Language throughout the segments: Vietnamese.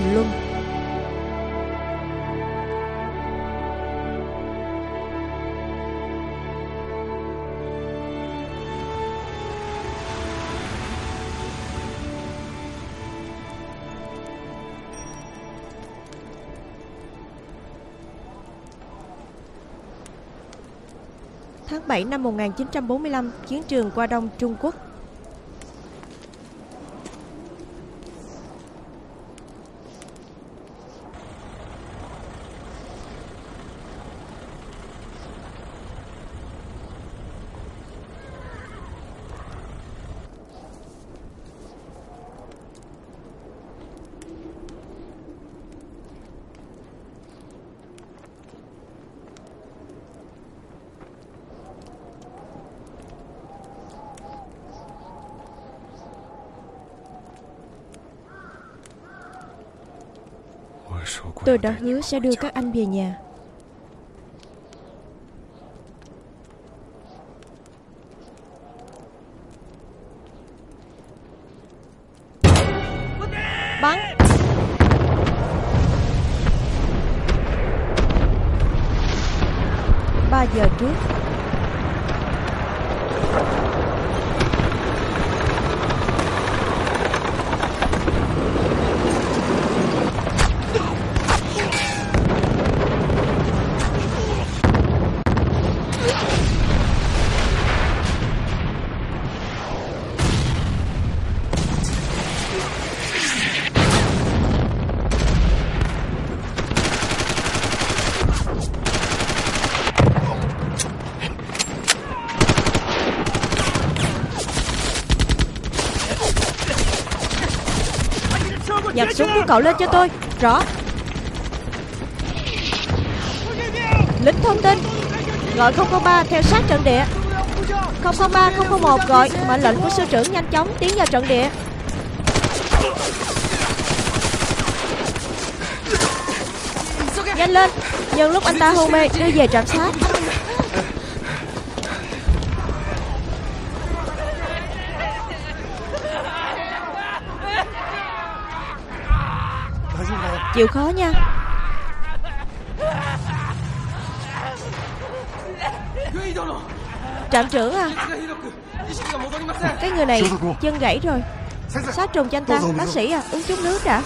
Bình Luân. Tháng 7 năm 1945, chiến trường qua Đông Trung Quốc Tôi đã hứa sẽ đưa các anh về nhà. Cậu lên cho tôi. Rõ. Lính thông tin. Gọi 003 theo sát trận địa. 003 001 gọi Mệnh lệnh của sư trưởng nhanh chóng tiến vào trận địa. Nhanh lên. Nhân lúc anh ta hôn mê, đưa về trạm sát Chịu khó nha. Trạm trưởng à? Cái người này chân gãy rồi. Sát trùng cho anh ta, Bác sĩ à? Uống chút nước đã.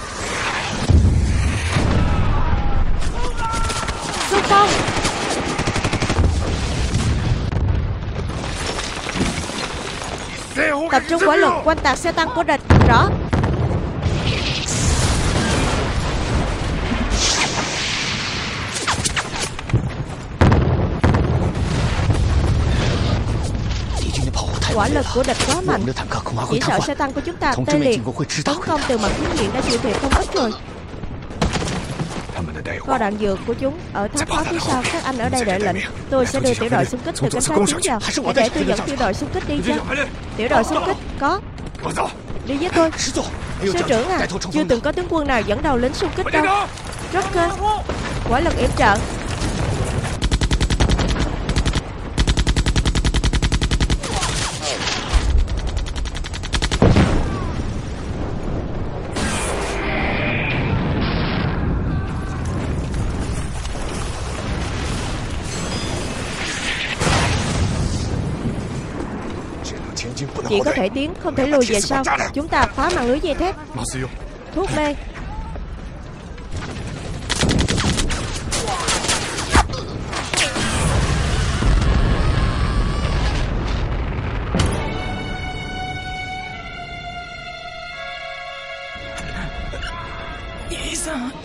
Xung phong! Tập trung quả lực quanh tạc xe tăng của địch. Rõ. Quả lực của địch quá mạnh. Chỉ sợ xe tăng của chúng ta tê liệt. Tấn công từ mặt chính diện đã chịu thiệt không ít rồi Kho đạn dược của chúng ở tháp pháo phía sau. Các anh ở đây đợi lệnh. Tôi sẽ đưa tiểu đội xung kích từ cánh trái tiến vào Hãy để tôi dẫn tiểu đội xung kích đi cho Tiểu đội xung kích có. Đi với tôi. Sư trưởng à Chưa từng có tướng quân nào dẫn đầu lính xung kích đâu. Rất cơ. Quả lực yểm trợ Chỉ có thể tiến, không thể lùi về sau. Chúng ta phá mạng lưới dây thép. Thuốc mê.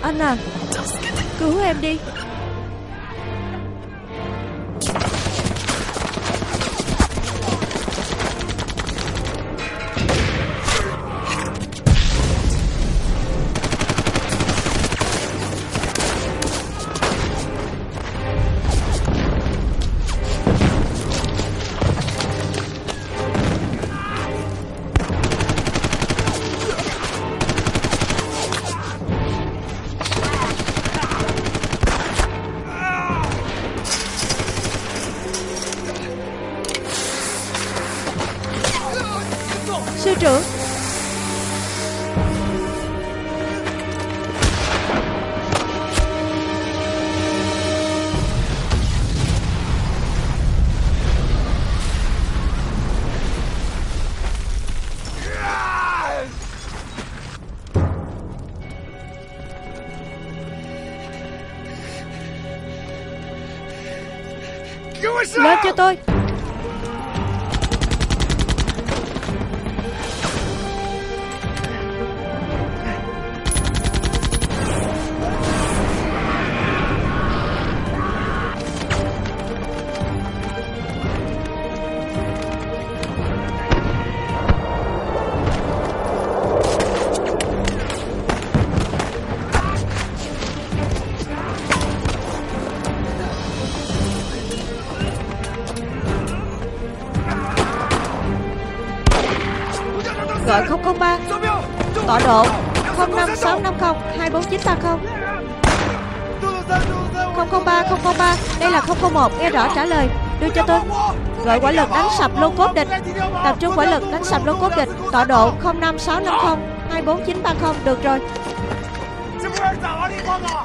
Anh à Cứu em đi tôi một, nghe rõ trả lời. Đưa cho tôi. Gọi quả lực đánh sập lô cốt địch. Tập trung quả lực đánh sập lô cốt địch. Tọa độ 05650 24930 Được rồi.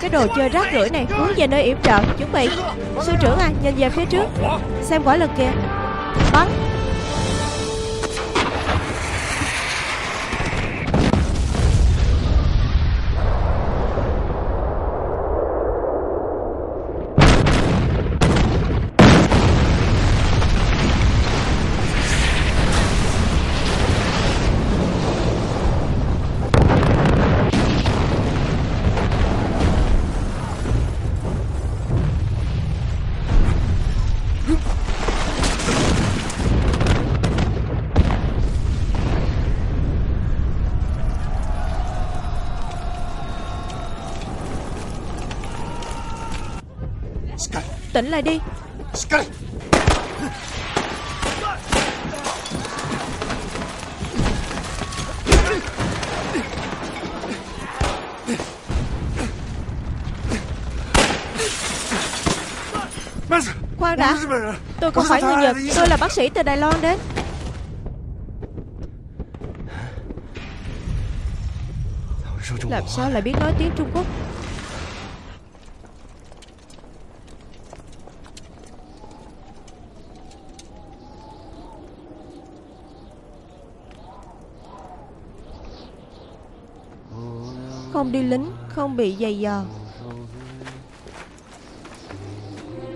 Cái đồ chơi rác rưởi này Hướng về nơi yểm trợ, Chuẩn bị. Sư trưởng à Nhìn về phía trước. Xem quả lực kìa. Bắn. Tỉnh lại đi. Khoan đã. Tôi không phải người Nhật Tôi là bác sĩ từ Đài Loan đến. Làm sao lại biết nói tiếng Trung Quốc đi lính, Không bị dày dò.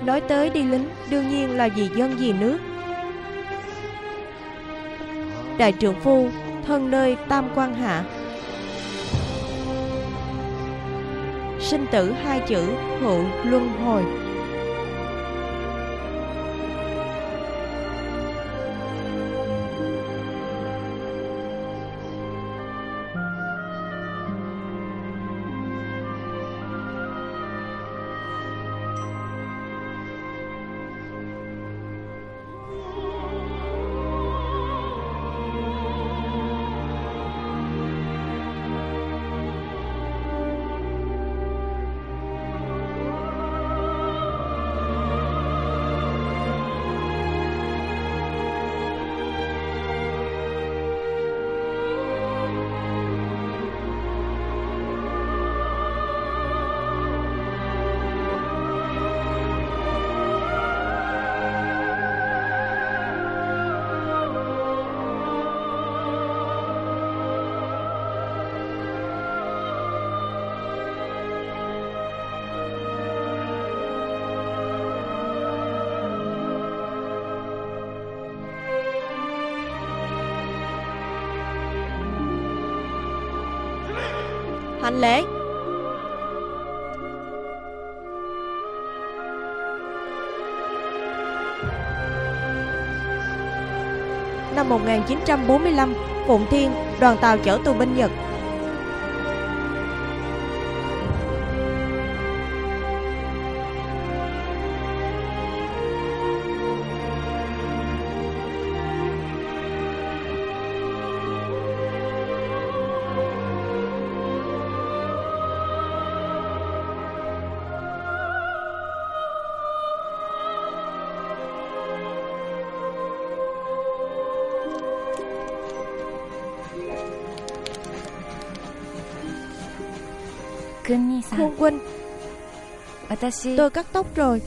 Nói tới đi lính, Đương nhiên là vì dân vì nước. Đại trưởng phu, Thân nơi tam quan hạ. Sinh tử hai chữ, Hữu luân hồi. 1945 Phụng Thiên Đoàn tàu chở tù binh Nhật Tôi cắt tóc rồi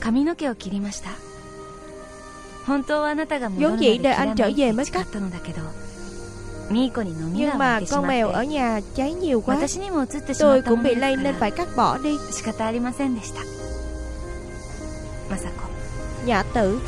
Vốn dĩ để anh trở về mới cắt。Nhưng mà con mèo ở nhà cháy nhiều quá。Tôi cũng bị lây nên phải cắt bỏ đi。Nhã tử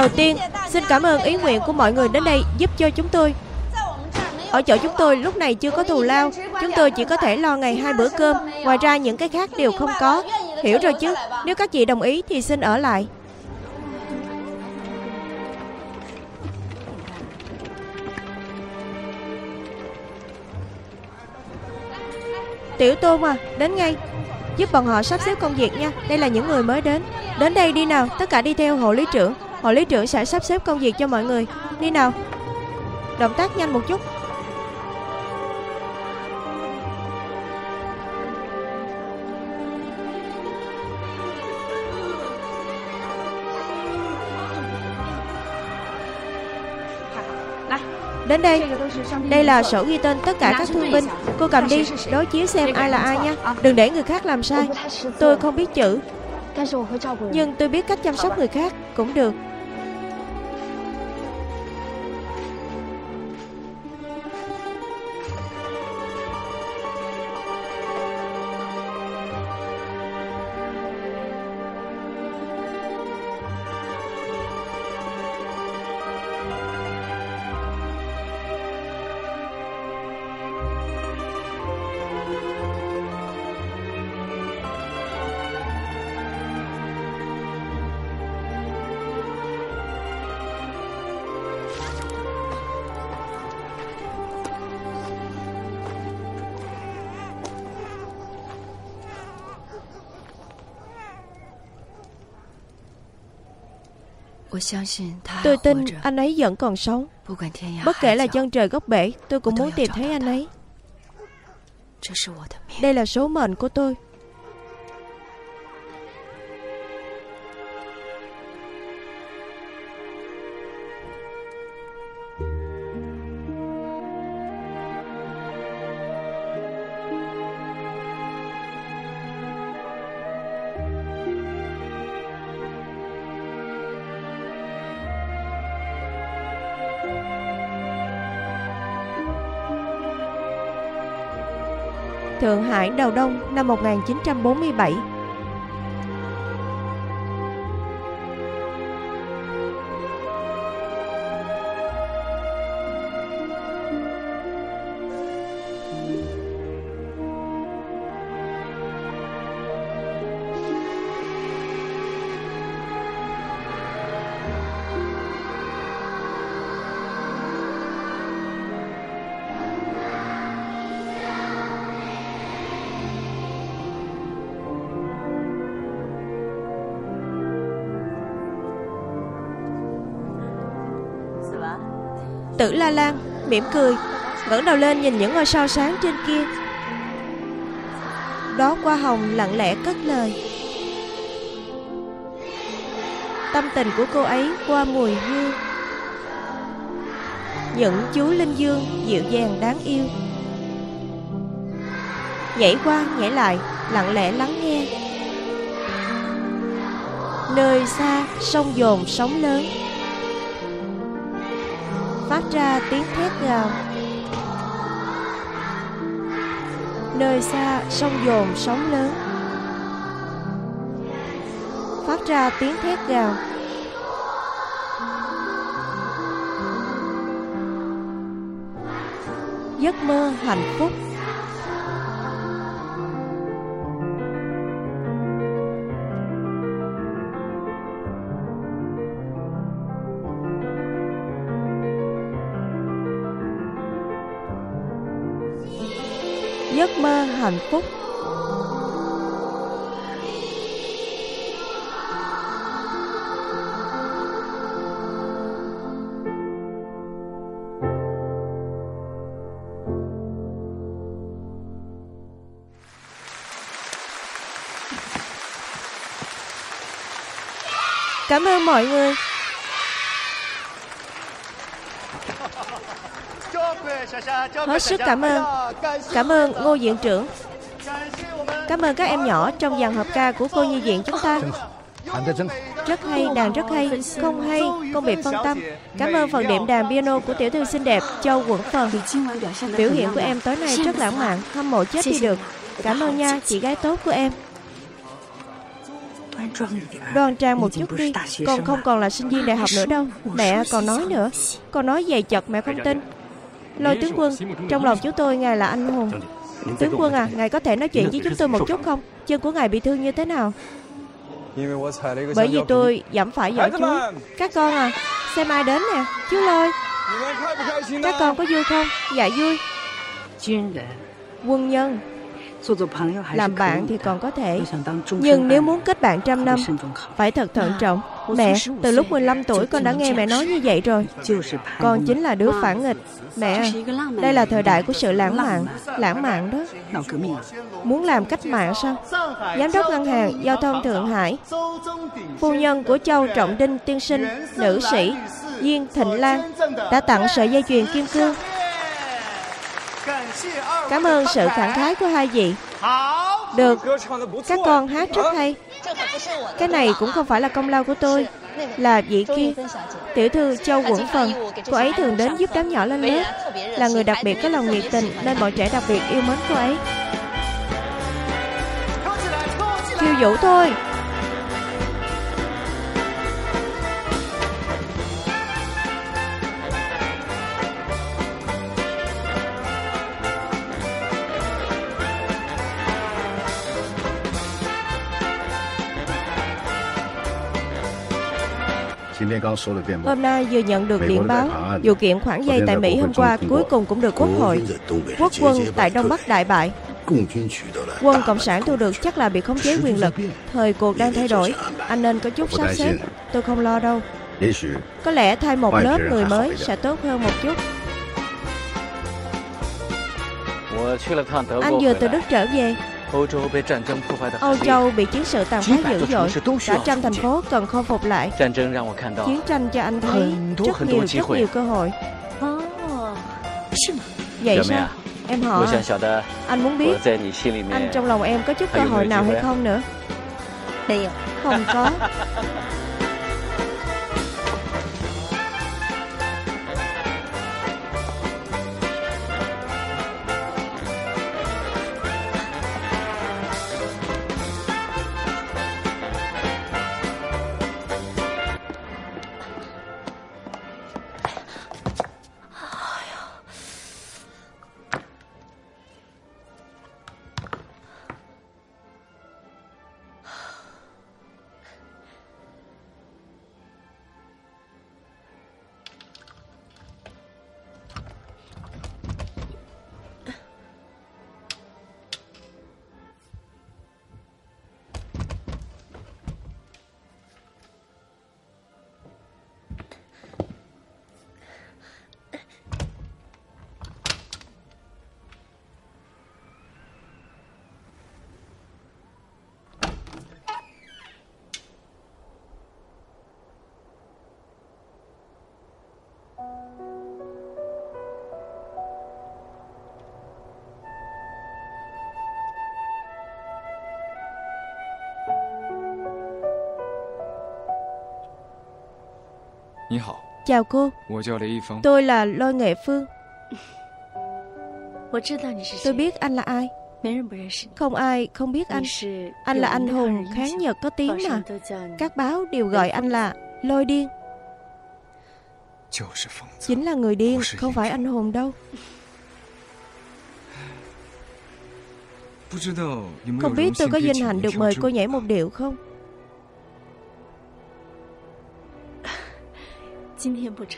Đầu tiên, xin cảm ơn ý nguyện của mọi người đến đây giúp cho chúng tôi. Ở chỗ chúng tôi lúc này chưa có thù lao, chúng tôi chỉ có thể lo ngày hai bữa cơm, ngoài ra những cái khác đều không có. Hiểu rồi chứ, nếu các chị đồng ý thì xin ở lại. Tiểu Tôn à, đến ngay. Giúp bọn họ sắp xếp công việc nha. Đây là những người mới đến. Đến đây đi nào, tất cả đi theo hộ lý trưởng. Hộ lý trưởng sẽ sắp xếp công việc cho mọi người. Đi nào. Động tác nhanh một chút. Đến đây. Đây là sổ ghi tên tất cả các thương binh. Cô cầm đi. Đối chiếu xem ai là ai nha. Đừng để người khác làm sai. Tôi không biết chữ. Nhưng tôi biết cách chăm sóc người khác Cũng được Tôi tin anh ấy vẫn còn sống. Bất kể là chân trời góc bể Tôi cũng muốn tìm thấy anh ấy. Đây là số mệnh của tôi Thượng Hải đầu đông năm 1947 mỉm cười, ngẩng đầu lên nhìn những ngôi sao sáng trên kia. Đó qua hồng lặng lẽ cất lời. Tâm tình của cô ấy qua mùi hương. Những chú linh dương dịu dàng đáng yêu. Nhảy qua nhảy lại, lặng lẽ lắng nghe. Nơi xa sông dồn sóng lớn phát ra tiếng thét gào. Nơi xa, sông dồn sóng lớn. Phát ra tiếng thét gào. Giấc mơ hạnh phúc. Hạnh phúc. Cảm ơn mọi người. Hết sức cảm ơn. Cảm ơn Ngô Viện trưởng Cảm ơn các em nhỏ trong dàn hợp ca của cô nhi viện chúng ta. Rất hay, đàn rất hay Không hay, không bị phân tâm. Cảm ơn phần điểm đàn piano của tiểu thư xinh đẹp Châu Quẩn Phần. Biểu hiện của em tối nay rất lãng mạn Hâm mộ chết đi được. Cảm ơn nha, chị gái tốt của em. Đoan trang một chút đi Con không còn là sinh viên đại học nữa đâu. Mẹ còn nói nữa Con nói dày chật mẹ không tin. Lôi tướng quân Trong lòng chúng tôi ngài là anh hùng Tướng quân à Ngài có thể nói chuyện với chúng tôi một chút không? Chân của ngài bị thương như thế nào? Bởi vì tôi dẫm phải vỏ chuối Các con à Xem ai đến nè Chú Lôi. Các con có vui không? Dạ vui. Quân nhân làm bạn thì còn có thể. Nhưng nếu muốn kết bạn trăm năm Phải thật thận trọng. Mẹ, từ lúc 15 tuổi con đã nghe mẹ nói như vậy rồi. Con chính là đứa phản nghịch Mẹ, đây là thời đại của sự lãng mạn Lãng mạn đó Muốn làm cách mạng sao? Giám đốc ngân hàng giao thông Thượng Hải Phu nhân của Châu Trọng Đinh tiên sinh Nữ sĩ Duyên Thịnh Lan Đã tặng sợi dây chuyền kim cương Cảm ơn sự khẳng khái của hai vị. Được. Các con hát rất hay. Cái này cũng không phải là công lao của tôi, Là vị kia, Tiểu thư Châu Quẩn Phần. Cô ấy thường đến giúp đám nhỏ lên lớp, Là người đặc biệt có lòng nhiệt tình Nên bọn trẻ đặc biệt yêu mến cô ấy. Kiều vũ thôi. Hôm nay vừa nhận được điện báo, vụ kiện khoản vay tại Mỹ hôm qua cuối cùng cũng được Quốc hội. Quốc quân tại Đông Bắc đại bại. Quân Cộng sản thu được chắc là bị khống chế quyền lực. Thời cuộc đang thay đổi, anh nên có chút sắp xếp. Tôi không lo đâu. Có lẽ thay một lớp người mới sẽ tốt hơn một chút. Anh vừa từ Đức trở về, Âu Châu bị chiến sự tàn phá dữ dội, cả trăm thành phố cần khôi phục lại. Chiến tranh cho anh thấy rất nhiều, rất nhiều cơ hội. Vậy sao? Em hỏi à? Anh muốn biết anh trong lòng em có chút cơ hội nào hay không nữa? Không có. ，chào cô. Tôi là Lôi Nghệ Phương. Tôi biết anh là ai. Không ai không biết anh. Anh là anh hùng kháng Nhật có tiếng mà. Các báo đều gọi anh là Lôi Điên. Chính là người điên, không phải anh hùng đâu. Không biết tôi có vinh hạnh được mời cô nhảy một điệu không?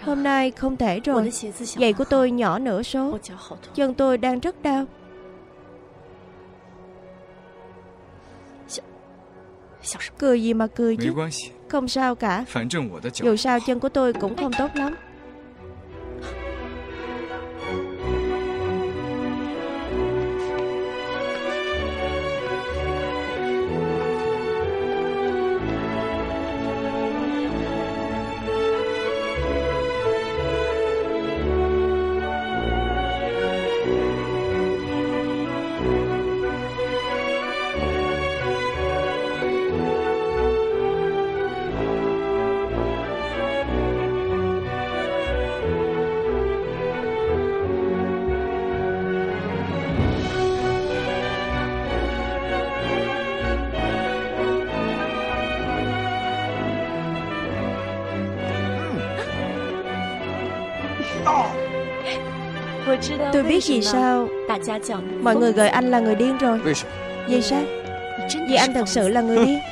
Hôm nay không thể rồi. Giày của tôi nhỏ nửa số. Chân tôi đang rất đau. Cười gì mà cười chứ? Không sao cả. Dù sao chân của tôi cũng không tốt lắm vì sao? Mọi người gọi anh là người điên rồi. Vì sao? Vì anh thật sự là người điên.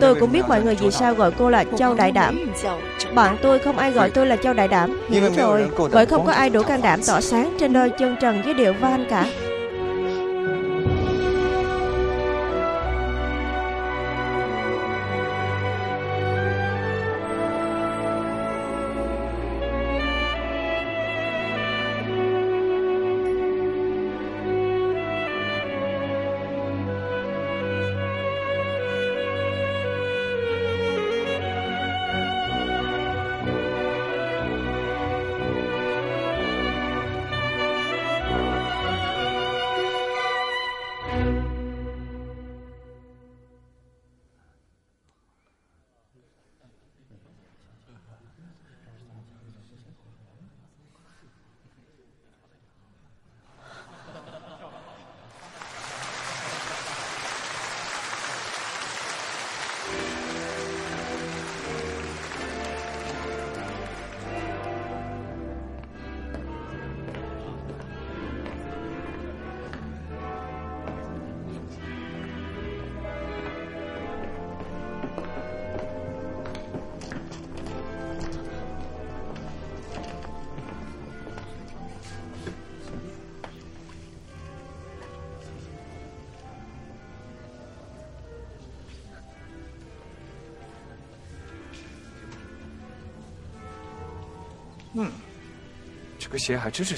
Tôi cũng biết mọi người vì sao gọi cô là Châu Đại Đảm. Bạn tôi không ai gọi tôi là Châu Đại Đảm. Hiểu rồi. Bởi không có ai đủ can đảm tỏ sáng Trên đôi chân trần với điệu van cả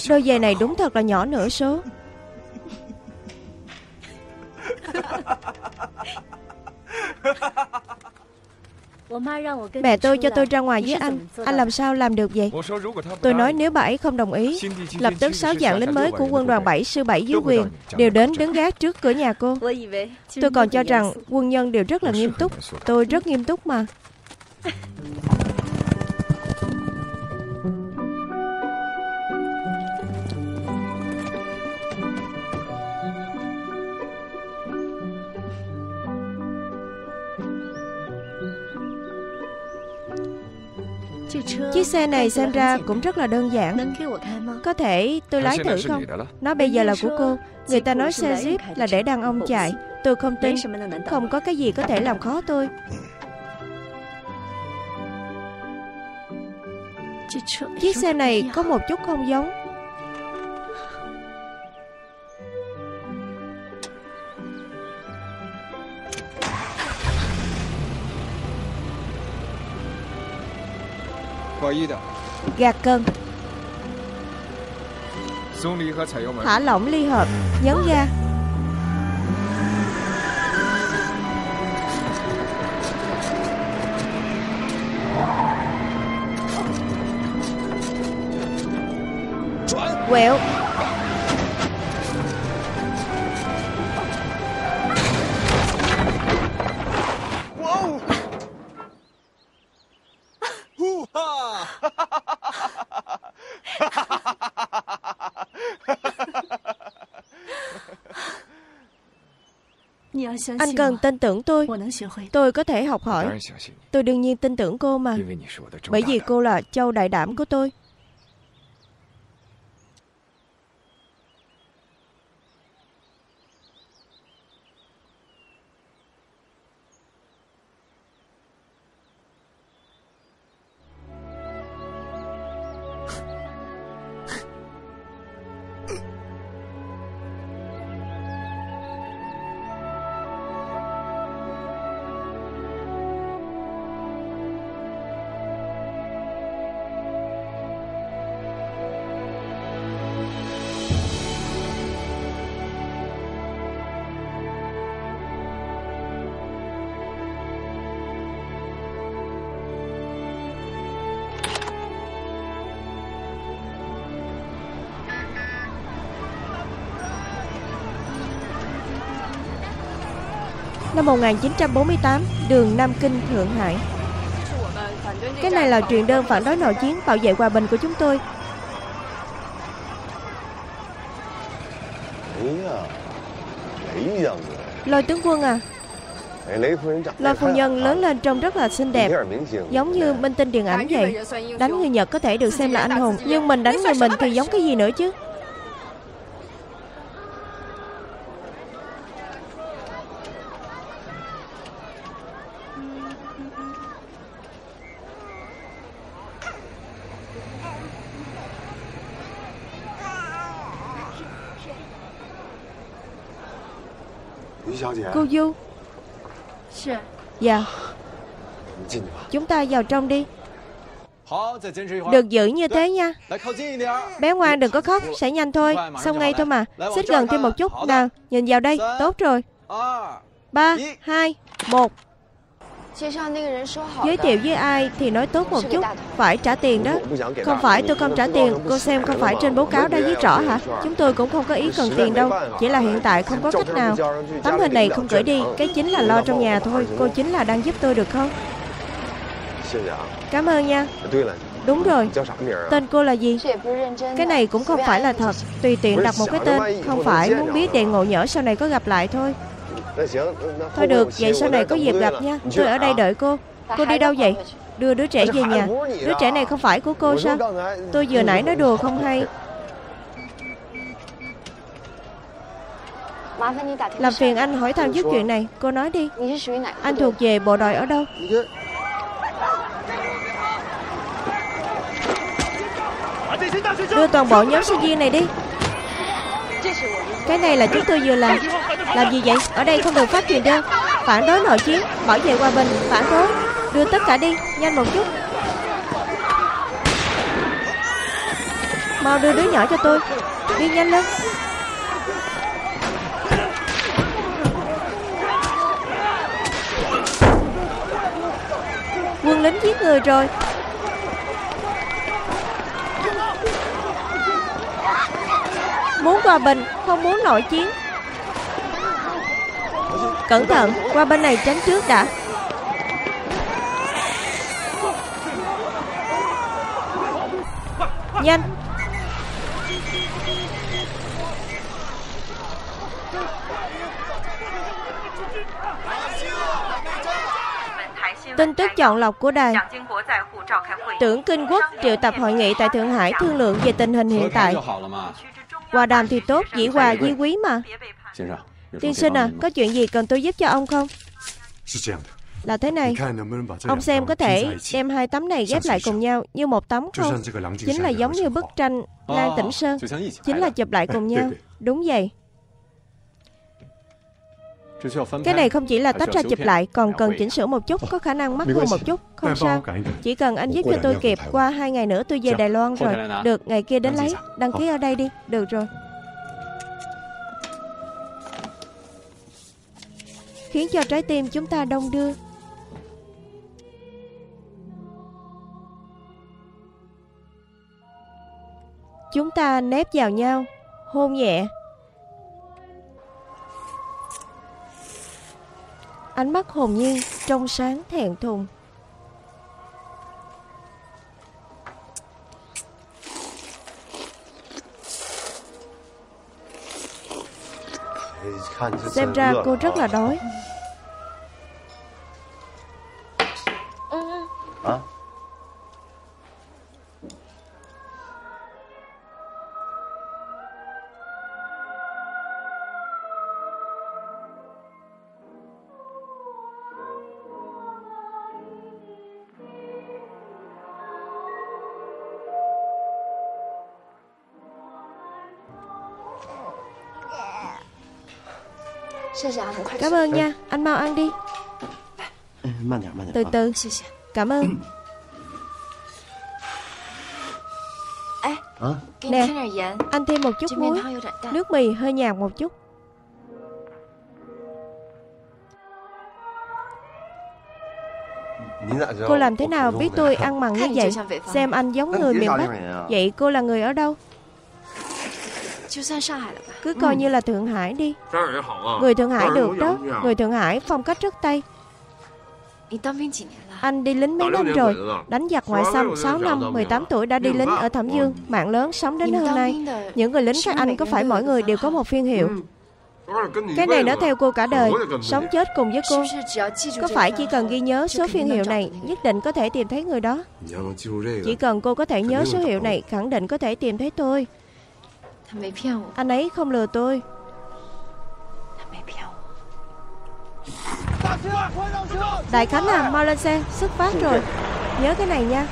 Đôi giày này đúng thật là nhỏ nửa số. Mẹ tôi cho tôi ra ngoài với anh. Anh làm sao làm được vậy? Tôi nói nếu bà ấy không đồng ý Lập tức sáu dạng lính mới của quân đoàn 7 sư 7 dưới quyền Đều đến đứng gác trước cửa nhà cô. Tôi còn cho rằng quân nhân đều rất là nghiêm túc. Tôi rất nghiêm túc mà Chiếc xe này xem ra cũng rất là đơn giản. Có thể tôi lái thử không? Nó bây giờ là của cô. Người ta nói xe Jeep là để đàn ông chạy. Tôi không tin. Không có cái gì có thể làm khó tôi. Chiếc xe này có một chút không giống. Gạt cân. Thả lỏng ly hợp. Nhấn ga. Quẹo Anh cần tin tưởng tôi. Tôi có thể học hỏi. Tôi đương nhiên tin tưởng cô mà. Bởi vì cô là châu đại đảm của tôi Năm 1948, đường Nam Kinh, Thượng Hải. Cái này là truyền đơn phản đối nội chiến bảo vệ hòa bình của chúng tôi. À, Lôi tướng quân à. Lôi phu nhân lớn lên trông rất là xinh đẹp Giống như minh tinh điện ảnh vậy. Đánh người Nhật có thể được xem là anh hùng Nhưng mình đánh người mình thì giống cái gì nữa chứ Cô Du Dạ。Chúng ta vào trong đi。Được giữ như thế nha Bé ngoan đừng có khóc Sẽ nhanh thôi。Xong ngay thôi mà。Xích gần thêm một chút. Nào nhìn vào đây. Tốt rồi。ba hai một Giới thiệu với ai thì nói tốt một chút. Phải trả tiền đó. Không phải tôi không trả tiền. Cô xem không phải trên báo cáo đã viết rõ hả? Chúng tôi cũng không có ý cần tiền đâu. Chỉ là hiện tại không có cách nào. Tấm hình này không gửi đi. Cái chính là lo trong nhà thôi. Cô chính là đang giúp tôi được không? Cảm ơn nha. Đúng rồi. Tên cô là gì? Cái này cũng không phải là thật. Tùy tiện đặt một cái tên. Không phải muốn biết để ngộ nhỡ sau này có gặp lại thôi. Thôi được, vậy sau này có dịp gặp nha. Tôi ở đây đợi cô. Cô đi đâu vậy? Đưa đứa trẻ về nhà. Đứa trẻ này không phải của cô sao? Tôi vừa nãy nói đùa không hay. Làm phiền anh hỏi thăm giúp chuyện này. Cô nói đi. Anh thuộc về bộ đội ở đâu? Đưa toàn bộ nhóm sinh viên này đi. Cái này là chúng tôi vừa làm. Làm gì vậy? Ở đây không được phát truyền đơn. Phản đối nội chiến, Bảo vệ hòa bình, Phản đối. Đưa tất cả đi, Nhanh một chút. Mau đưa đứa nhỏ cho tôi. Đi nhanh lên. Quân lính giết người rồi. Muốn hòa bình Không muốn nội chiến. Cẩn thận, Qua bên này tránh trước đã. Nhanh. Tin tức chọn lọc của đài. Tưởng Kinh Quốc triệu tập hội nghị tại Thượng Hải thương lượng về tình hình hiện tại. Hòa đàm thì tốt, dĩ hòa di quý mà. Tiên sinh à, có chuyện gì cần tôi giúp cho ông không? Là thế này. Ông xem có thể đem hai tấm này ghép lại cùng nhau Như một tấm không? Chính là giống như bức tranh Lan Tĩnh Sơn. Chính là chụp lại cùng nhau. Đúng vậy cái này không chỉ là tách ra chụp lại Còn cần chỉnh sửa một chút Có khả năng mắc hơn một chút. Không sao. Chỉ cần anh giúp cho tôi kịp Qua hai ngày nữa tôi về Đài Loan rồi. Được ngày kia đến lấy. Đăng ký ở đây đi. Được rồi. Khiến cho trái tim chúng ta đông đưa. Chúng ta nép vào nhau Hôn nhẹ Ánh mắt hồn nhiên, trong sáng thẹn thùng. Xem ra cô rất là đói. Cảm ơn nha, anh mau ăn đi. Từ từ. Cảm ơn. Nè, anh thêm một chút muối. Nước mì hơi nhạt một chút. Cô làm thế nào biết tôi ăn mặn như vậy? Xem anh giống người miền Bắc. Vậy cô là người ở đâu? Cứ coi như là Thượng Hải đi. Người Thượng Hải được đó. Người Thượng Hải phong cách rất Tây. Anh đi lính mấy năm rồi. Đánh giặc ngoại xâm 6 năm 18 tuổi đã đi lính ở Thẩm Dương. Mạng lớn sống đến hôm nay. Những người lính các anh có phải mỗi người đều có một phiên hiệu. Cái này nó theo cô cả đời. Sống chết cùng với cô. Có phải chỉ cần ghi nhớ số phiên hiệu này Nhất định có thể tìm thấy người đó. Chỉ cần cô có thể nhớ số hiệu này Khẳng định có thể tìm thấy tôi Anh ấy không lừa tôi. Đại Khánh à, mau lên xe, xuất phát rồi. Nhớ cái này nha.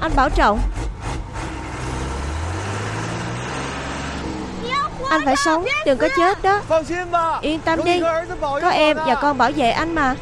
Anh bảo trọng. Anh phải sống, đừng có chết đó. Yên tâm đi. Có em và con bảo vệ anh mà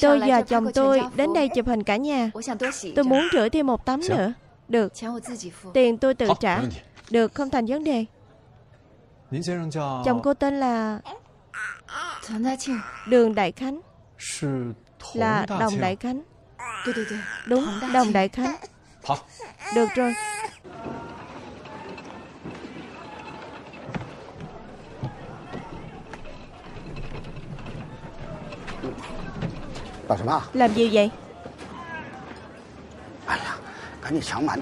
Tôi và chồng tôi đến đây chụp hình cả nhà. Tôi muốn rửa thêm một tấm nữa. Được. Tiền tôi tự trả. Được không thành vấn đề. Chồng cô tên là Đường Đại Khánh. Là Đồng Đại Khánh. Đúng, Đồng Đại Khánh. Được rồi Làm gì vậy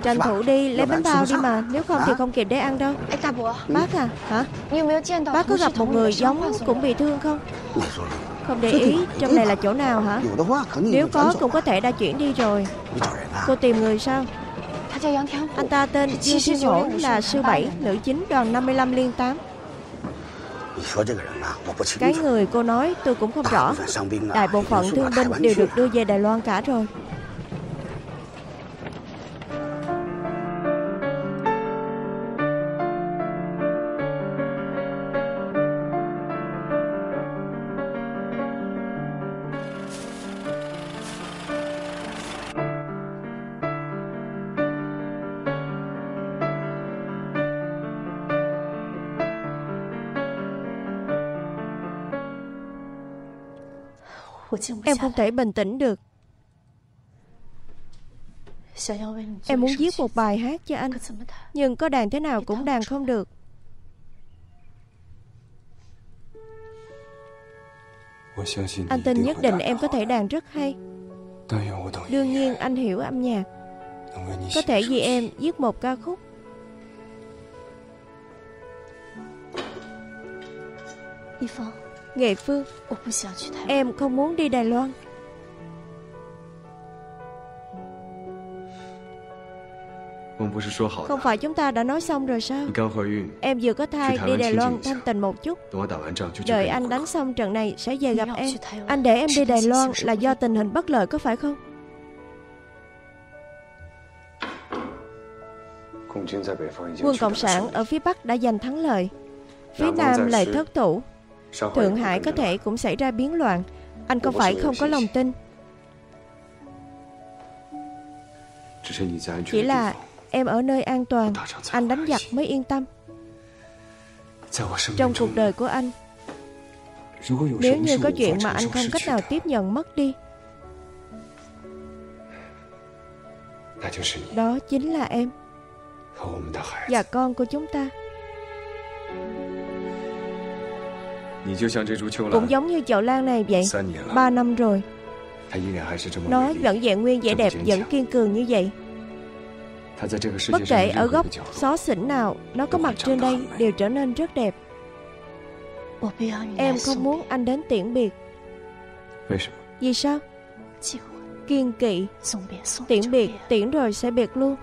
Tranh thủ đi lấy bánh bao đi mà Nếu không thì không kịp để ăn đâu Bác à hả Bác có gặp một người giống cũng bị thương không Không để ý Trong này là chỗ nào hả Nếu có cũng có thể đã chuyển đi rồi Cô tìm người sao Anh ta tên Dương Thiên Hổ là sư bảy Nữ chính đoàn 55 liên 8 cái người cô nói tôi cũng không rõ. Đại bộ phận thương binh đều được đưa về Đài Loan cả rồi Em không thể bình tĩnh được. Em muốn viết một bài hát cho anh. Nhưng có đàn thế nào cũng đàn không được. Anh tin nhất định em có thể đàn rất hay. Đương nhiên anh hiểu âm nhạc. Có thể vì em viết một ca khúc. Y Phong Nghệ Phương. Em không muốn đi Đài Loan. Không phải chúng ta đã nói xong rồi sao? Em vừa có thai đi Đài Loan thăm tình một chút. Đợi anh đánh xong trận này sẽ về gặp em. Anh để em đi Đài Loan là do tình hình bất lợi có phải không? Quân Cộng sản ở phía Bắc đã giành thắng lợi. Phía Nam lại thất thủ. Thượng Hải có thể cũng xảy ra biến loạn. Anh có phải không có lòng tin? Chỉ là em ở nơi an toàn, anh đánh giặc mới yên tâm. Trong cuộc đời của anh, nếu như có chuyện mà anh không cách nào tiếp nhận mất đi, đó chính là em và con của chúng ta. Cũng giống như chậu lan này vậy. Ba năm rồi. Nó vẫn dạng nguyên vẻ đẹp Vẫn kiên cường như vậy. Bất kể ở góc xó xỉnh nào Nó có mặt trên đây đều trở nên rất đẹp. Em không muốn anh đến tiễn biệt. Vì sao? Kiên kỵ. Tiễn biệt Tiễn rồi sẽ biệt luôn.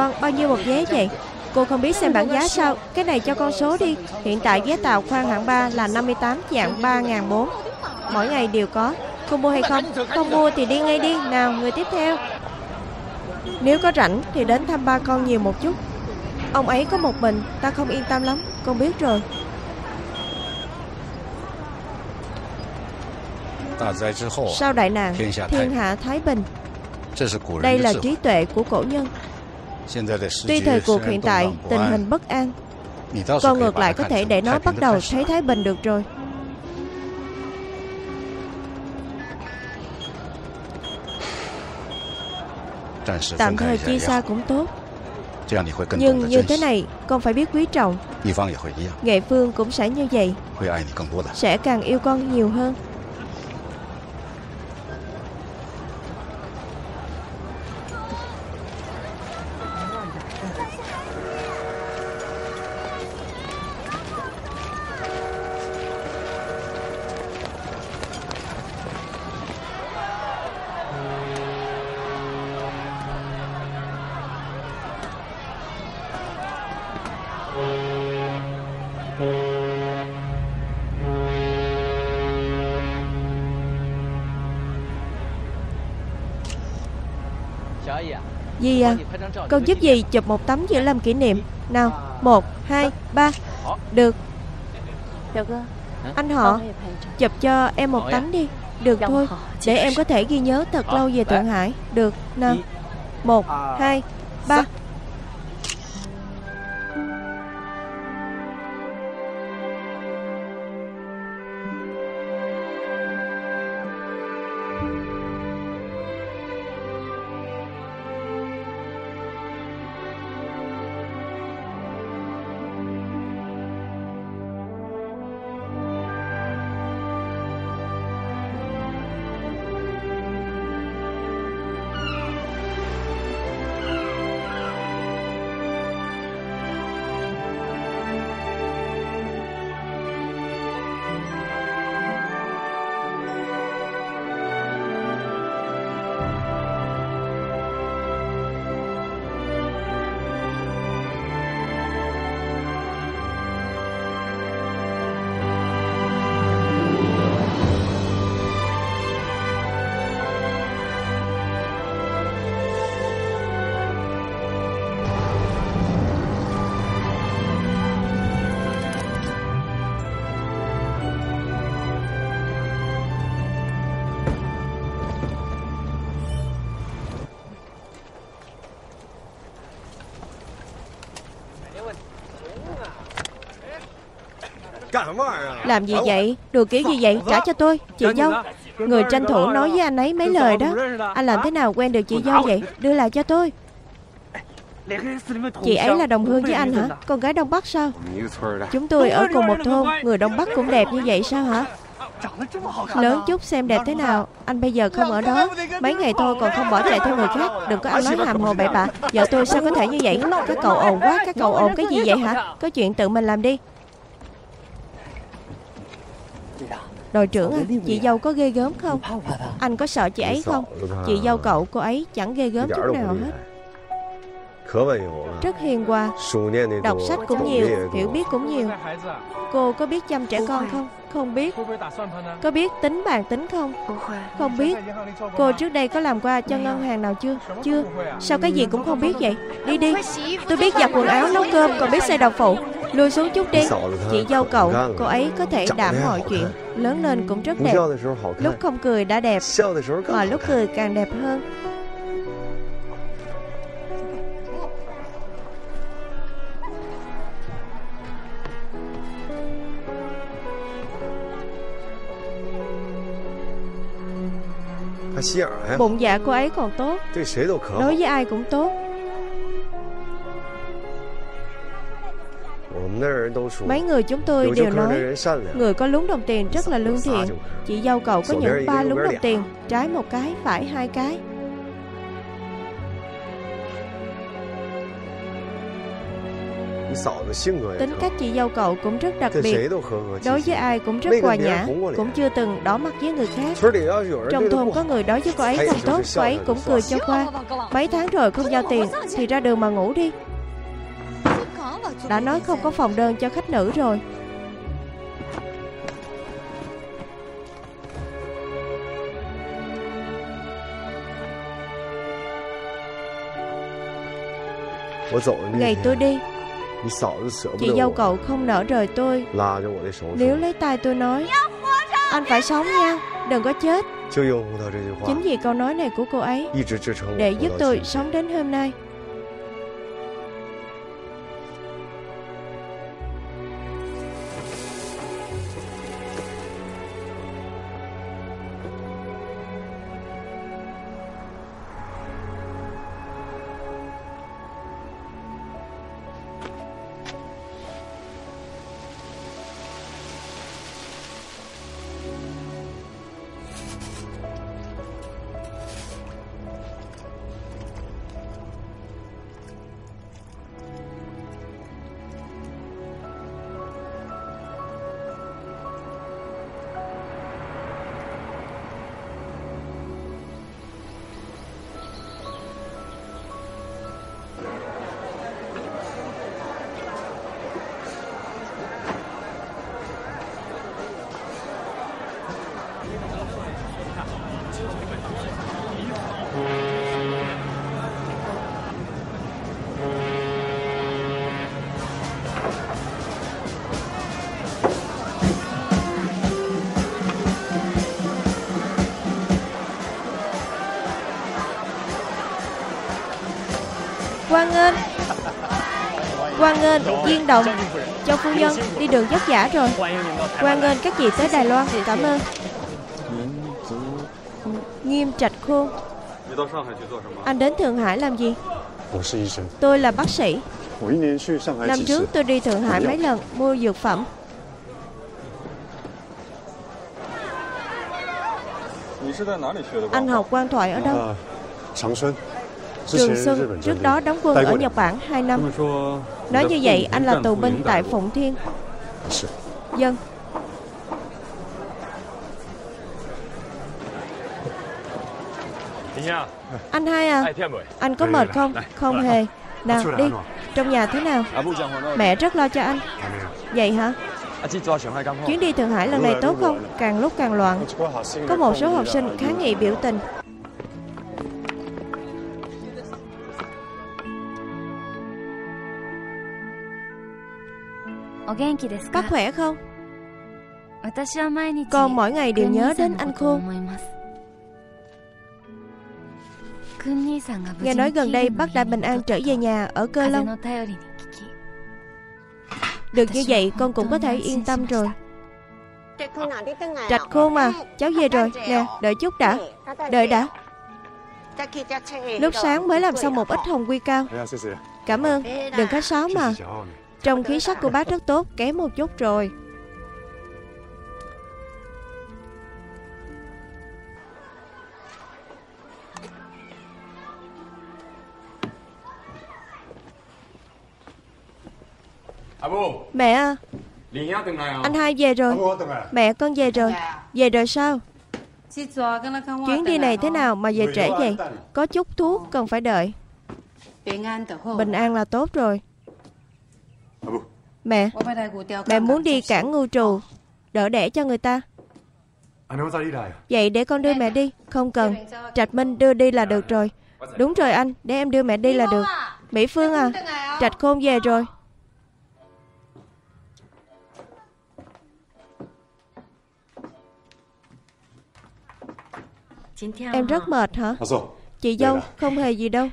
Loan bao nhiêu một vé vậy? Cô không biết xem bảng giá sao. Cái này cho con số đi. Hiện tại vé tàu khoang hạng 3 là 58 dạng 3.400 Mỗi ngày đều có. Cô mua hay không? Không mua thì đi ngay đi. Nào người tiếp theo. Nếu có rảnh thì đến thăm ba con nhiều một chút. Ông ấy có một mình. Ta không yên tâm lắm. Con biết rồi. Sau đại nạn Thiên hạ Thái Bình. Đây là trí tuệ của cổ nhân Tuy thời cuộc hiện tại tình hình bất an. Con ngược lại có thể để nó bắt đầu thấy Thái Bình được rồi. Tạm thời chia xa cũng tốt. Nhưng như thế này Con phải biết quý trọng. Nghệ Phương cũng sẽ như vậy. Sẽ càng yêu con nhiều hơn Gì à? Con giúp gì? Chụp một tấm giữa làm kỷ niệm. Nào một hai ba. Được. Anh họ Chụp. cho em một tấm đi. Được thôi. Để em có thể ghi nhớ thật lâu về Thượng Hải. Được. Nào. Một hai Làm gì vậy? Đùa kiểu gì vậy? Trả cho tôi Chị dâu. Người tranh thủ nói với anh ấy mấy lời đó. Anh làm thế nào quen được chị dâu vậy? Đưa lại cho tôi. Chị ấy là đồng hương với anh hả? Con gái Đông Bắc sao? Chúng tôi ở cùng một thôn Người Đông Bắc cũng đẹp như vậy sao hả? Lớn chút xem đẹp thế nào. Anh bây giờ không ở đó. Mấy ngày thôi còn không bỏ chạy theo người khác. Đừng có ăn nói hàm hồ bậy bạ. Vợ tôi sao có thể như vậy? Các cậu ồn quá Các cậu ồn cái gì vậy hả? Có chuyện tự mình làm đi Đội trưởng à, chị dâu có ghê gớm không? Anh có sợ chị ấy không? Chị dâu cậu cô ấy chẳng ghê gớm chút nào hết. Rất hiền hòa. Đọc sách cũng nhiều Hiểu biết cũng nhiều. Cô có biết chăm trẻ con không Không biết. Có biết tính bàn tính không? Không biết. Cô trước đây có làm qua cho ngân hàng nào chưa? Chưa. Sao cái gì cũng không biết vậy? Đi đi. Tôi biết giặt quần áo nấu cơm Còn biết xây đậu phụ. Lùi xuống chút đi. Chị dâu cậu Cô ấy có thể đảm mọi chuyện. Lớn lên cũng rất đẹp. Lúc không cười đã đẹp. Mà lúc cười càng đẹp hơn Bụng dạ cô ấy còn tốt. Đối với ai cũng tốt. Mấy người chúng tôi đều nói Người có lúng đồng tiền rất là lương thiện. Chị dâu cậu có những ba lúng đồng tiền Trái một cái, phải hai cái Tính cách chị dâu cậu cũng rất đặc biệt Đối với ai cũng rất hòa nhã Cũng chưa từng đỏ mặt với người khác Trong thôn có người đối với cô ấy không tốt Cô ấy cũng cười cho qua Mấy tháng rồi không giao tiền Thì ra đường mà ngủ đi Đã nói không có phòng đơn cho khách nữ rồi. Ngày tôi đi Chị dâu cậu không nỡ rời tôi. Nếu lấy tay tôi nói Anh phải sống nha Đừng có chết. Chính vì câu nói này của cô ấy Để giúp tôi sống đến hôm nay Quan nghênh Đồng. Châu phu nhân đi đường vất vả rồi. Quan nghênh các vị tới Đài Loan, Cảm ơn. Nghiêm trạch khuôn. Anh đến Thượng Hải làm gì? Tôi là bác sĩ. Năm trước tôi đi Thượng Hải mấy lần, Mua dược phẩm. Anh học quan thoại ở đâu? Trường Xuân trước đó đóng quân ở Nhật Bản 2 năm. Nói như vậy anh là tù binh tại Phụng Thiên. Dân. Anh hai à Anh có mệt không? Không hề. Nào đi. Trong nhà thế nào? Mẹ rất lo cho anh. Vậy hả? Chuyến đi Thượng Hải lần này tốt không? Càng lúc càng loạn. Có một số học sinh kháng nghị biểu tình Bác khỏe không? Con mỗi ngày đều nhớ đến anh Khôn Nghe nói gần đây bác đã bình an trở về nhà ở Cơ Long. Được như vậy con cũng có thể yên tâm rồi. Trạch khôn mà. Cháu về rồi. Nè đợi chút đã. Đợi đã. Lúc sáng mới làm xong một ít hồng quy cao. Cảm ơn. Đừng khách sáo mà trong khí sắc của bác rất tốt Kém một chút rồi. Mẹ à. Anh hai về rồi. Mẹ con về rồi. Về rồi sao? Chuyến đi này thế nào mà về trễ vậy? Có chút thuốc cần phải đợi. Bình an là tốt rồi Mẹ Mẹ muốn đi cảng ngu trù Đỡ đẻ cho người ta. Vậy để con đưa mẹ đi. Không cần. Trạch Minh đưa đi là được rồi. Đúng rồi anh Để em đưa mẹ đi là được. Mỹ Phương à Trạch Khôn về rồi. Em rất mệt hả? Chị dâu không hề gì đâu.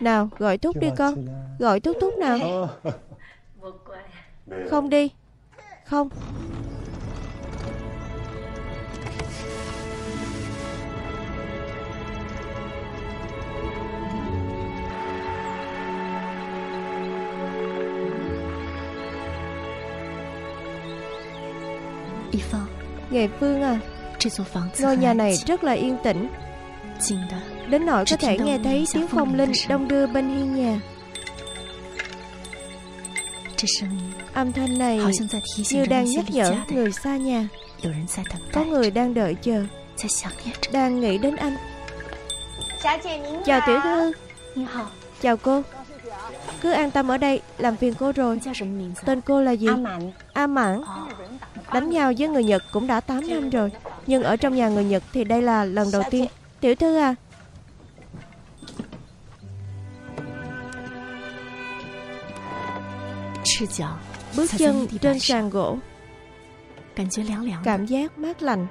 Nào gọi thuốc đi con. Gọi thuốc thuốc nào không đi. Không. Nghệ Phương à Ngôi nhà này rất là yên tĩnh. Đến nỗi có thể nghe thấy tiếng phong linh đông đưa bên hiên nhà Âm thanh này như đang nhắc nhở người xa nhà. Có người đang đợi chờ. Đang nghĩ đến anh. Chào tiểu thư. Chào cô. Cứ an tâm ở đây Làm phiền cô rồi. Tên cô là gì? A Mãn Đánh nhau với người Nhật cũng đã 8 năm rồi Nhưng ở trong nhà người Nhật thì đây là lần đầu tiên. Tiểu thư à Bước chân trên sàn gỗ. Cảm giác mát lạnh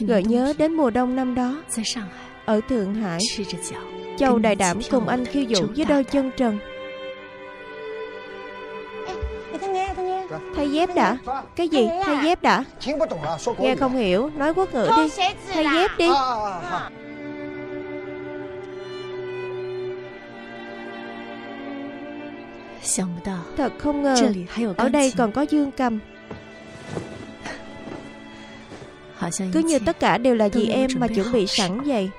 Gợi nhớ đến mùa đông năm đó. Ở Thượng Hải. Châu đại đảm cùng anh khiêu vũ với đôi chân trần. Thay dép đã. Cái gì? Thay dép đã. Nghe không hiểu. Nói quốc ngữ đi. Thay dép đi Thật không ngờ Ở đây còn có dương cầm. Cứ như tất cả đều là vì em mà chuẩn bị sẵn vậy.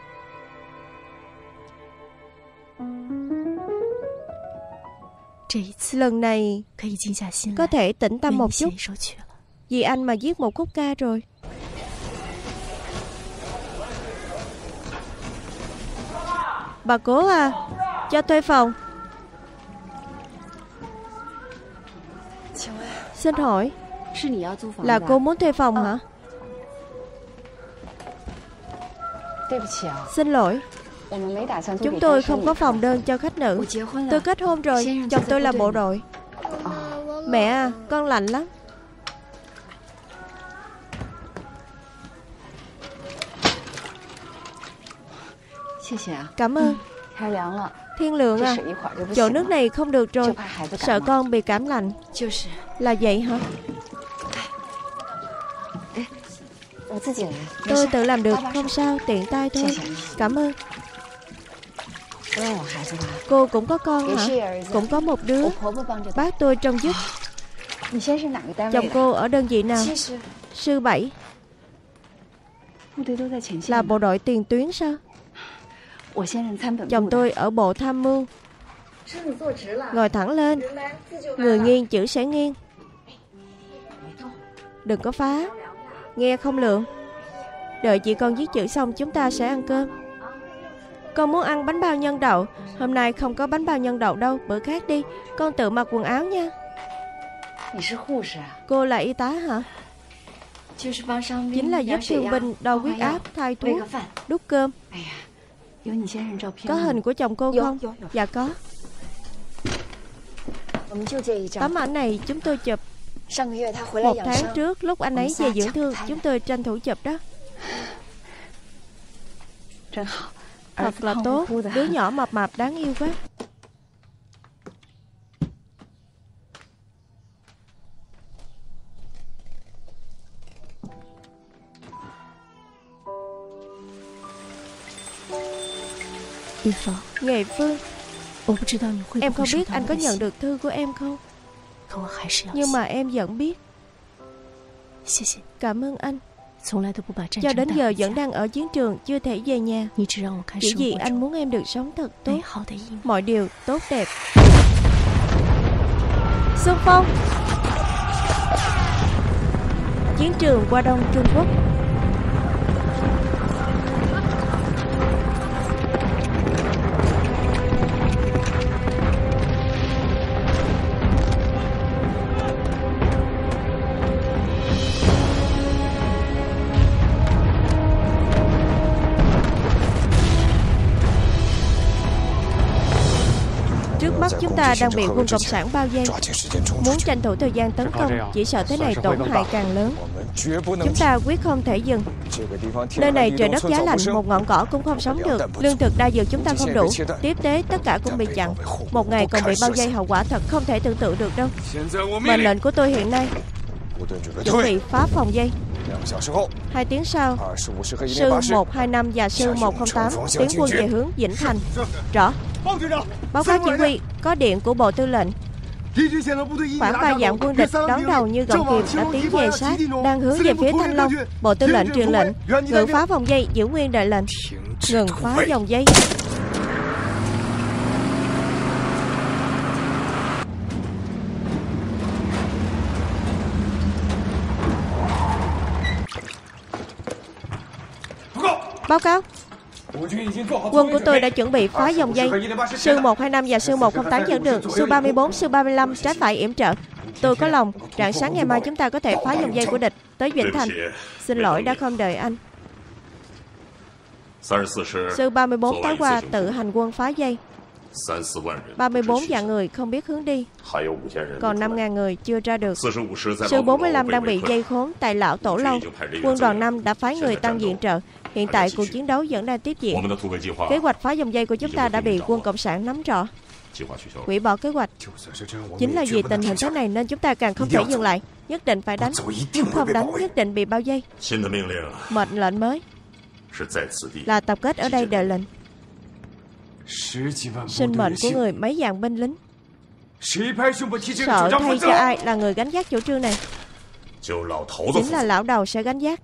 Lần này Có thể tĩnh tâm một chút. Vì anh mà viết một khúc ca rồi. Bà cố à Cho thuê phòng Xin hỏi. Là cô muốn thuê phòng hả? Xin lỗi. Chúng tôi không có phòng đơn cho khách nữ. Tôi kết hôn rồi Chồng tôi là bộ đội. Mẹ à con lạnh lắm. Cảm ơn Thiên lượng à. Chỗ nước này không được rồi. Sợ con bị cảm lạnh. Là vậy hả? Tôi tự làm được Không sao tiện tay thôi. Cảm ơn. Cô cũng có con hả? Cũng có một đứa. Bác tôi trông giúp. Chồng cô ở đơn vị nào? Sư bảy. Là bộ đội tiền tuyến sao Chồng tôi ở bộ tham mưu. Ngồi thẳng lên. Người nghiêng chữ sẽ nghiêng. Đừng có phá. Nghe không lượng Đợi chị con viết chữ xong chúng ta sẽ ăn cơm. Con muốn ăn bánh bao nhân đậu. Hôm nay không có bánh bao nhân đậu đâu Bữa khác đi. Con tự mặc quần áo nha. Cô là y tá hả? Chính là giúp thương binh đo huyết áp Thay thuốc Đút cơm Có hình của chồng cô không? Dạ có. Tấm ảnh này chúng tôi chụp một tháng trước lúc anh ấy về dưỡng thương Chúng tôi tranh thủ chụp đó. Thật là tốt. Đứa nhỏ mập mạp đáng yêu quá Nghệ Phương Em không biết anh có nhận được thư của em không? Nhưng mà em vẫn biết. Cảm ơn anh. Cho đến giờ vẫn đang ở chiến trường Chưa thể về nhà. Chỉ vì anh muốn em được sống thật tốt. Mọi điều tốt đẹp. Xuân Phong. Chiến trường qua đông Trung Quốc ta đang bị quân Cộng sản bao vây. Muốn tranh thủ thời gian tấn công, Chỉ sợ thế này tổn hại càng lớn. Chúng ta quyết không thể dừng. Nơi này trời đất giá lạnh, Một ngọn cỏ cũng không sống được. Lương thực đa dược chúng ta không đủ. Tiếp tế, tất cả cũng bị chặn. Một ngày còn bị bao vây hậu quả thật không thể tưởng tượng được đâu. Mệnh lệnh của tôi hiện nay bị phá phòng dây. Hai tiếng sau. Sư 125 và sư 108 Tiến quân về hướng Vĩnh Thành. Rõ. Báo cáo chỉ huy Có điện của Bộ Tư lệnh. Khoảng ba dạng quân địch đón đầu như gọng kìm đã tiến về sát Đang hướng về phía Thanh Long. Bộ Tư lệnh truyền lệnh. Ngừng phá phòng dây giữ nguyên đợi lệnh. Ngừng phá dòng dây báo cáo. Quân của tôi đã chuẩn bị phá dòng dây. Sư 125 và sư 108 dẫn đường Sư 34, sư 35 trái phải yểm trợ. Tôi có lòng Rạng sáng ngày mai chúng ta có thể phá dòng dây của địch Tới Vĩnh Thành. Xin lỗi đã không đợi anh. Sư 34 tối qua tự hành quân phá dây. 34 vạn người không biết hướng đi. Còn 5.000 người chưa ra được. Sư 45 đang bị dây khốn tại lão Tổ Lâu Quân đoàn 5 đã phái người tăng diện trợ. Hiện tại cuộc chiến đấu vẫn đang tiếp diễn. Kế hoạch phá dòng dây của chúng ta đã bị quân Cộng sản nắm rõ. Hủy bỏ kế hoạch. Chính là vì tình hình thế này nên chúng ta càng không thể dừng lại. Nhất định phải đánh. Không đánh, nhất định bị bao dây Mệnh lệnh mới Là tập kết ở đây đợi lệnh. Sinh mệnh của người mấy dạng binh lính. Sợ thay cho ai là người gánh vác chủ trương này. Chính là lão đầu sẽ gánh vác.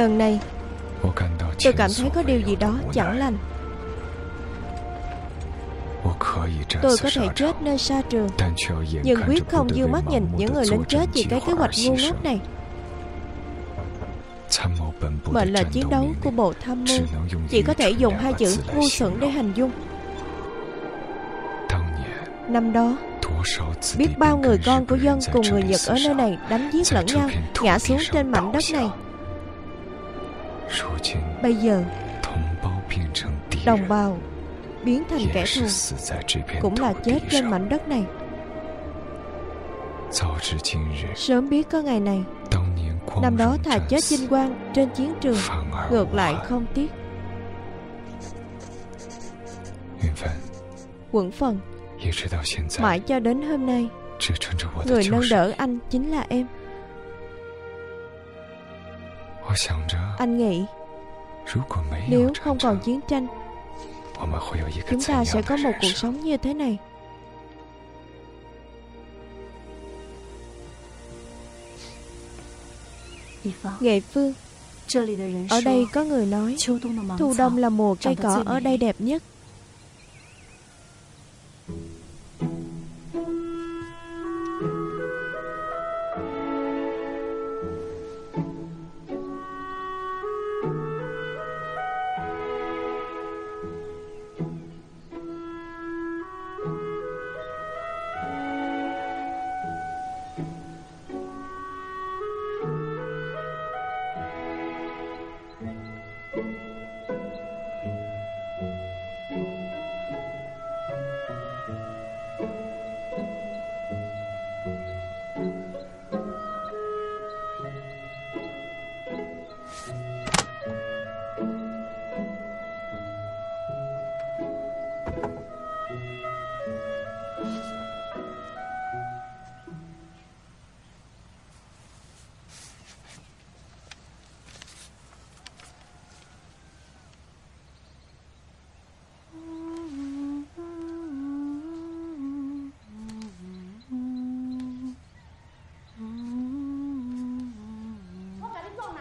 Lần này Tôi cảm thấy có điều gì đó chẳng lành. Tôi có thể chết nơi xa trường Nhưng quyết không dương mắt nhìn những người lính chết vì cái kế hoạch ngu ngốc này. Mệnh lệnh chiến đấu của Bộ Tham mưu Chỉ có thể dùng hai chữ ngu xuẩn để hình dung. Năm đó Biết bao người con của dân cùng người Nhật ở nơi này đánh giết lẫn nhau Ngã xuống trên mảnh đất này Bây giờ Đồng bào Biến thành kẻ thù Cũng là chết trên mảnh đất này. Sớm biết có ngày này Năm đó thà chết vinh quang Trên chiến trường Ngược lại không tiếc. Quận phần Mãi cho đến hôm nay Người nâng đỡ anh chính là em anh nghĩ Nếu không còn chiến tranh Chúng ta sẽ có một cuộc sống như thế này. Nghệ Phương Ở đây có người nói Thu đông là mùa cây cỏ ở đây đẹp nhất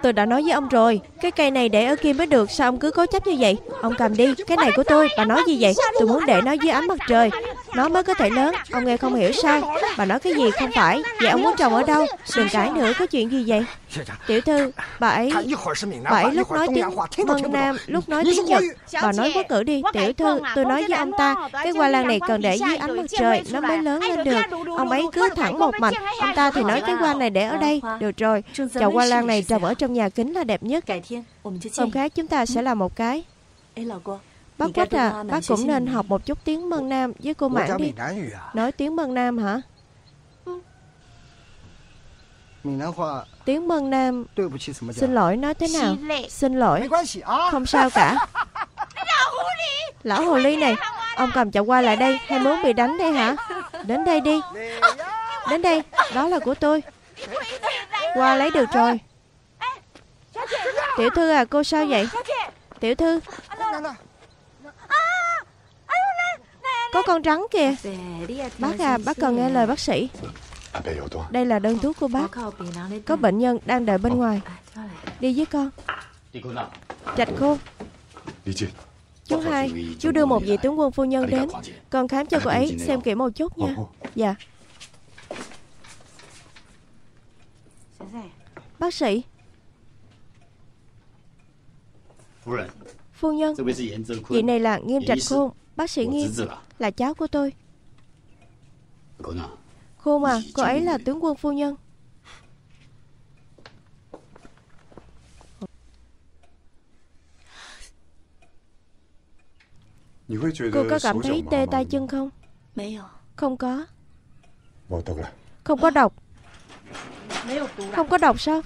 Tôi đã nói với ông rồi. Cái cây này để ở kia mới được, Sao ông cứ cố chấp như vậy? Ông cầm đi, Cái này của tôi, Bà nói gì vậy? Tôi muốn để nó dưới ánh mặt trời. Nó mới có thể lớn. Ông nghe không hiểu sao? Bà nói cái gì? Không phải. Vậy ông muốn trồng ở đâu? Đừng cãi nữa, Có chuyện gì vậy? Tiểu thư, Bà ấy Bà ấy lúc nói tiếng Mân Nam, Lúc nói tiếng Nhật. Bà nói quốc ngữ đi. Tiểu thư, Tôi nói với ông ta, Cái hoa lan này cần để dưới ánh mặt trời, Nó mới lớn lên được. Ông ấy cứ thẳng một mạch. Ông ta thì nói cái hoa này để ở đây. Được rồi. Chậu hoa lan này trồng ở trong nhà kính là đẹp nhất. Hôm khác chúng ta sẽ làm một cái. Bác Quách à Bác cũng nên học một chút tiếng Mân Nam với cô Mãn đi. Nói tiếng Mân Nam hả? Tiếng Mân Nam Xin lỗi nói thế nào? Xin lỗi. Không sao cả. Lão Hồ Ly. Này Ông cầm chậu qua lại đây Hay muốn bị đánh đây hả? Đến đây đi. Đến đây Đó là của tôi. Qua lấy được rồi Tiểu thư à cô sao vậy? Tiểu thư. Có con rắn kìa. Bác à bác cần nghe lời bác sĩ. Đây là đơn thuốc của bác. Có bệnh nhân đang đợi bên ngoài. Đi với con. Trạch khôn Chú hai Chú đưa một vị tướng quân phu nhân đến. Con khám cho cô ấy xem kỹ một chút nha. Dạ. Bác sĩ Phu nhân Vị này là Nghiêm Trạch Khôn Bác sĩ Nghiêm Là cháu của tôi。Khôn à Cô ấy là tướng quân phu nhân。Cô có cảm thấy tê tay chân không？Không có。Không có độc không có độc sao?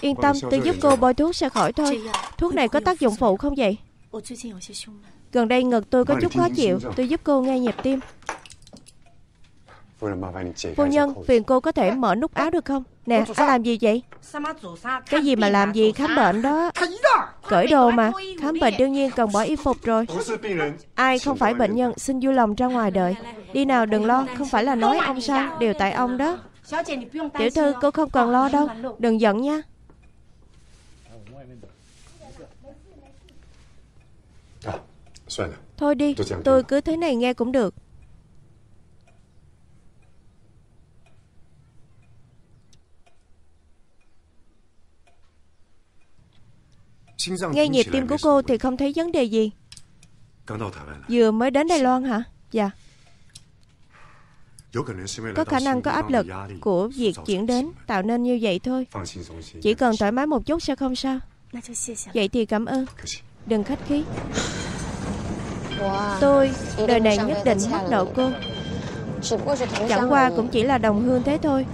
Yên tâm tôi giúp cô bôi thuốc sẽ khỏi thôi. Thuốc này có tác dụng phụ không vậy? Gần đây ngực tôi có chút khó chịu. Tôi giúp cô nghe nhịp tim. Phu nhân, phiền cô có thể mở nút áo được không? Nè, anh làm gì vậy? Cái gì mà làm gì khám bệnh đó? Cởi đồ mà. Khám bệnh đương nhiên cần bỏ y phục rồi. Ai không phải bệnh nhân xin vui lòng ra ngoài đợi Đi nào đừng lo Không phải là nói ông sao? Đều tại ông đó. Tiểu thư cô không cần lo đâu. Đừng giận nha. Thôi đi Tôi cứ thế này nghe cũng được. Nghe nhịp tim của cô thì không thấy vấn đề gì. Vừa mới đến Đài Loan hả? Dạ Có khả năng có áp lực của việc chuyển đến Tạo nên như vậy thôi. Chỉ cần thoải mái một chút sẽ không sao? Vậy thì cảm ơn. Đừng khách khí. Tôi đời này nhất định mắc nợ cô. Chẳng qua cũng chỉ là đồng hương thế thôi.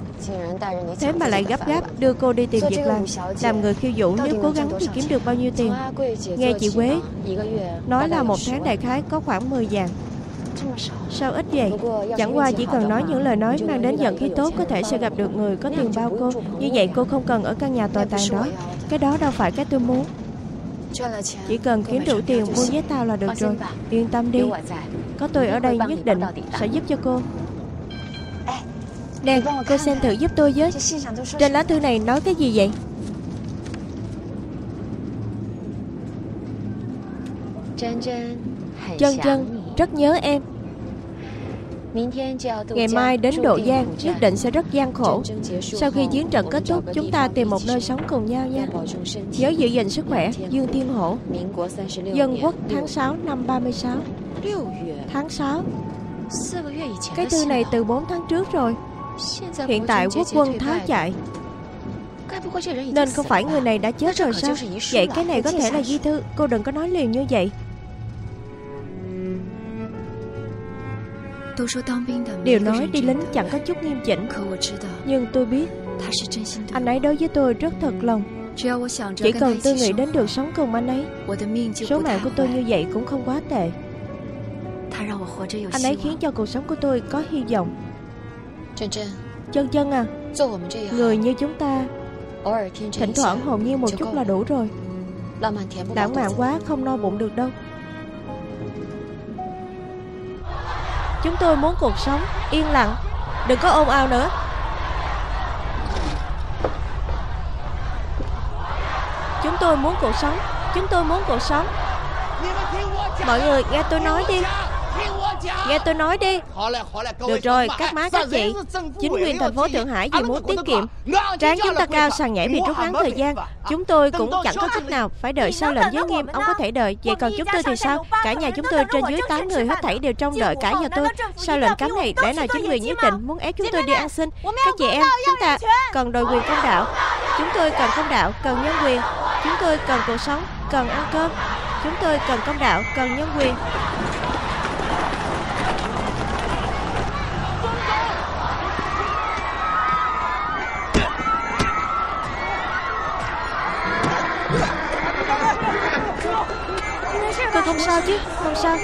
Thế mà lại gấp gáp đưa cô đi tìm việc làm. Làm người khiêu vũ nếu cố gắng thì kiếm được bao nhiêu tiền? Nghe chị Quế Nói là một tháng đại khái có khoảng 10 vàng Sao ít vậy? Chẳng qua chỉ cần nói những lời nói mang đến giận khí tốt Có thể sẽ gặp được người có tiền bao cô. Như vậy cô không cần ở căn nhà tồi tàn đó. Cái đó đâu phải cái tôi muốn. Chỉ cần kiếm đủ tiền mua với tao là được rồi. Yên tâm đi. Có tôi ở đây nhất định sẽ giúp cho cô. Nè, cô xem thử giúp tôi với. Trên lá thư này nói cái gì vậy? Chân chân rất nhớ em. Ngày mai đến Độ Giang Nhất định sẽ rất gian khổ. Sau khi chiến trận kết thúc, Chúng ta tìm một nơi sống cùng nhau nha. Nhớ giữ gìn sức khỏe, Dương Thiên Hổ. Dân quốc, tháng 6 năm 36 Tháng 6 Cái thư này từ 4 tháng trước rồi. Hiện tại quốc quân tháo chạy. Nên không phải người này đã chết rồi sao? Vậy cái này có thể là di thư. Cô đừng có nói liền như vậy. Đều nói đi lính chẳng có chút nghiêm chỉnh. Nhưng tôi biết Anh ấy đối với tôi rất thật lòng. Chỉ cần tôi nghĩ đến được sống cùng anh ấy Số mạng của tôi như vậy cũng không quá tệ. Anh ấy khiến cho cuộc sống của tôi có hy vọng. Chân chân à Người như chúng ta Thỉnh thoảng hồn nhiên một chút là đủ rồi. Lãng mạn quá không no bụng được đâu Chúng tôi muốn cuộc sống yên lặng. Đừng có ồn ào nữa. Chúng tôi muốn cuộc sống. Chúng tôi muốn cuộc sống. Mọi người nghe tôi nói đi. Nghe tôi nói đi Được rồi các má các chị Chính quyền thành phố Thượng Hải vì muốn tiết kiệm Tráng chúng ta cao sàn nhảy bị rút ngắn thời gian Chúng tôi cũng chẳng có cách nào Phải đợi sau lệnh giới nghiêm Ông có thể đợi Vậy còn chúng tôi thì sao Cả nhà chúng tôi trên dưới 8 người hết thảy đều trông đợi cả nhà tôi Sau lệnh cấm này để nào chính quyền nhất định Muốn ép chúng tôi đi ăn xin Các chị em chúng ta cần đòi quyền công đạo Chúng tôi cần công đạo Cần nhân quyền Chúng tôi cần cuộc sống Cần ăn cơm Chúng tôi cần công đạo Cần nhân quyền Tôi không sao chứ Không sao.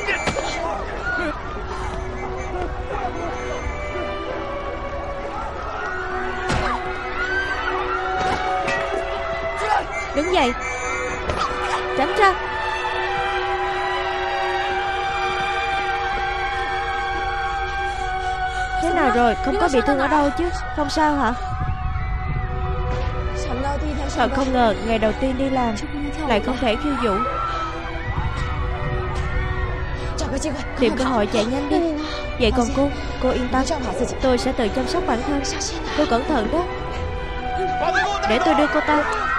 Đứng dậy. Tránh ra. Nào rồi? Không có bị thương ở đâu chứ? Không sao hả? Thật không ngờ ngày đầu tiên đi làm Lại không thể khiêu vũ Tìm cơ hội chạy nhanh đi. Vậy còn cô Cô yên tâm. Tôi sẽ tự chăm sóc bản thân. Cô cẩn thận đó. Để tôi đưa cô ta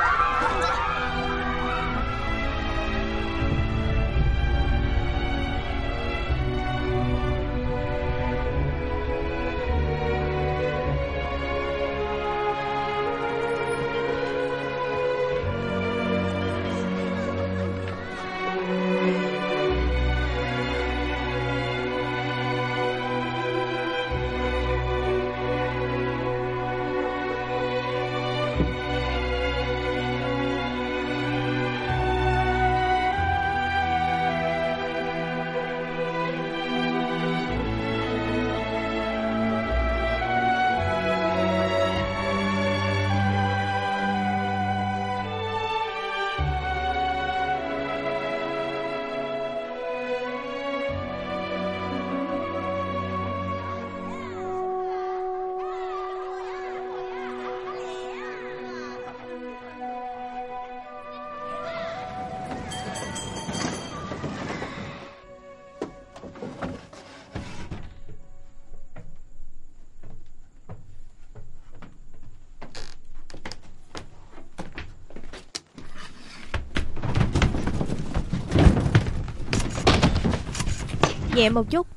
Nhẹ một chút.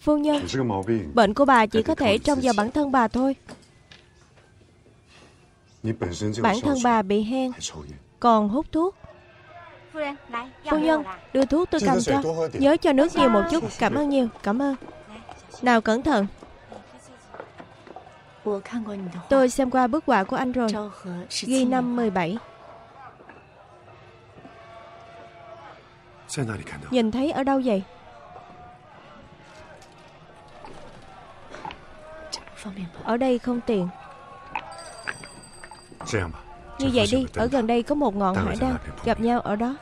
Phu nhân Bệnh của bà chỉ có thể trong vào bản thân bà thôi Bản thân bà bị hen Còn hút thuốc。Phu nhân đưa thuốc tôi cầm cho Nhớ cho nước nhiều một chút. Cảm ơn nhiều Cảm ơn. Nào cẩn thận. Tôi xem qua bức họa của anh rồi. Ghi năm 17 Nhìn thấy ở đâu vậy? Ở đây không tiện Như vậy đi Ở gần đây có một ngọn hải đăng Gặp nhau ở đó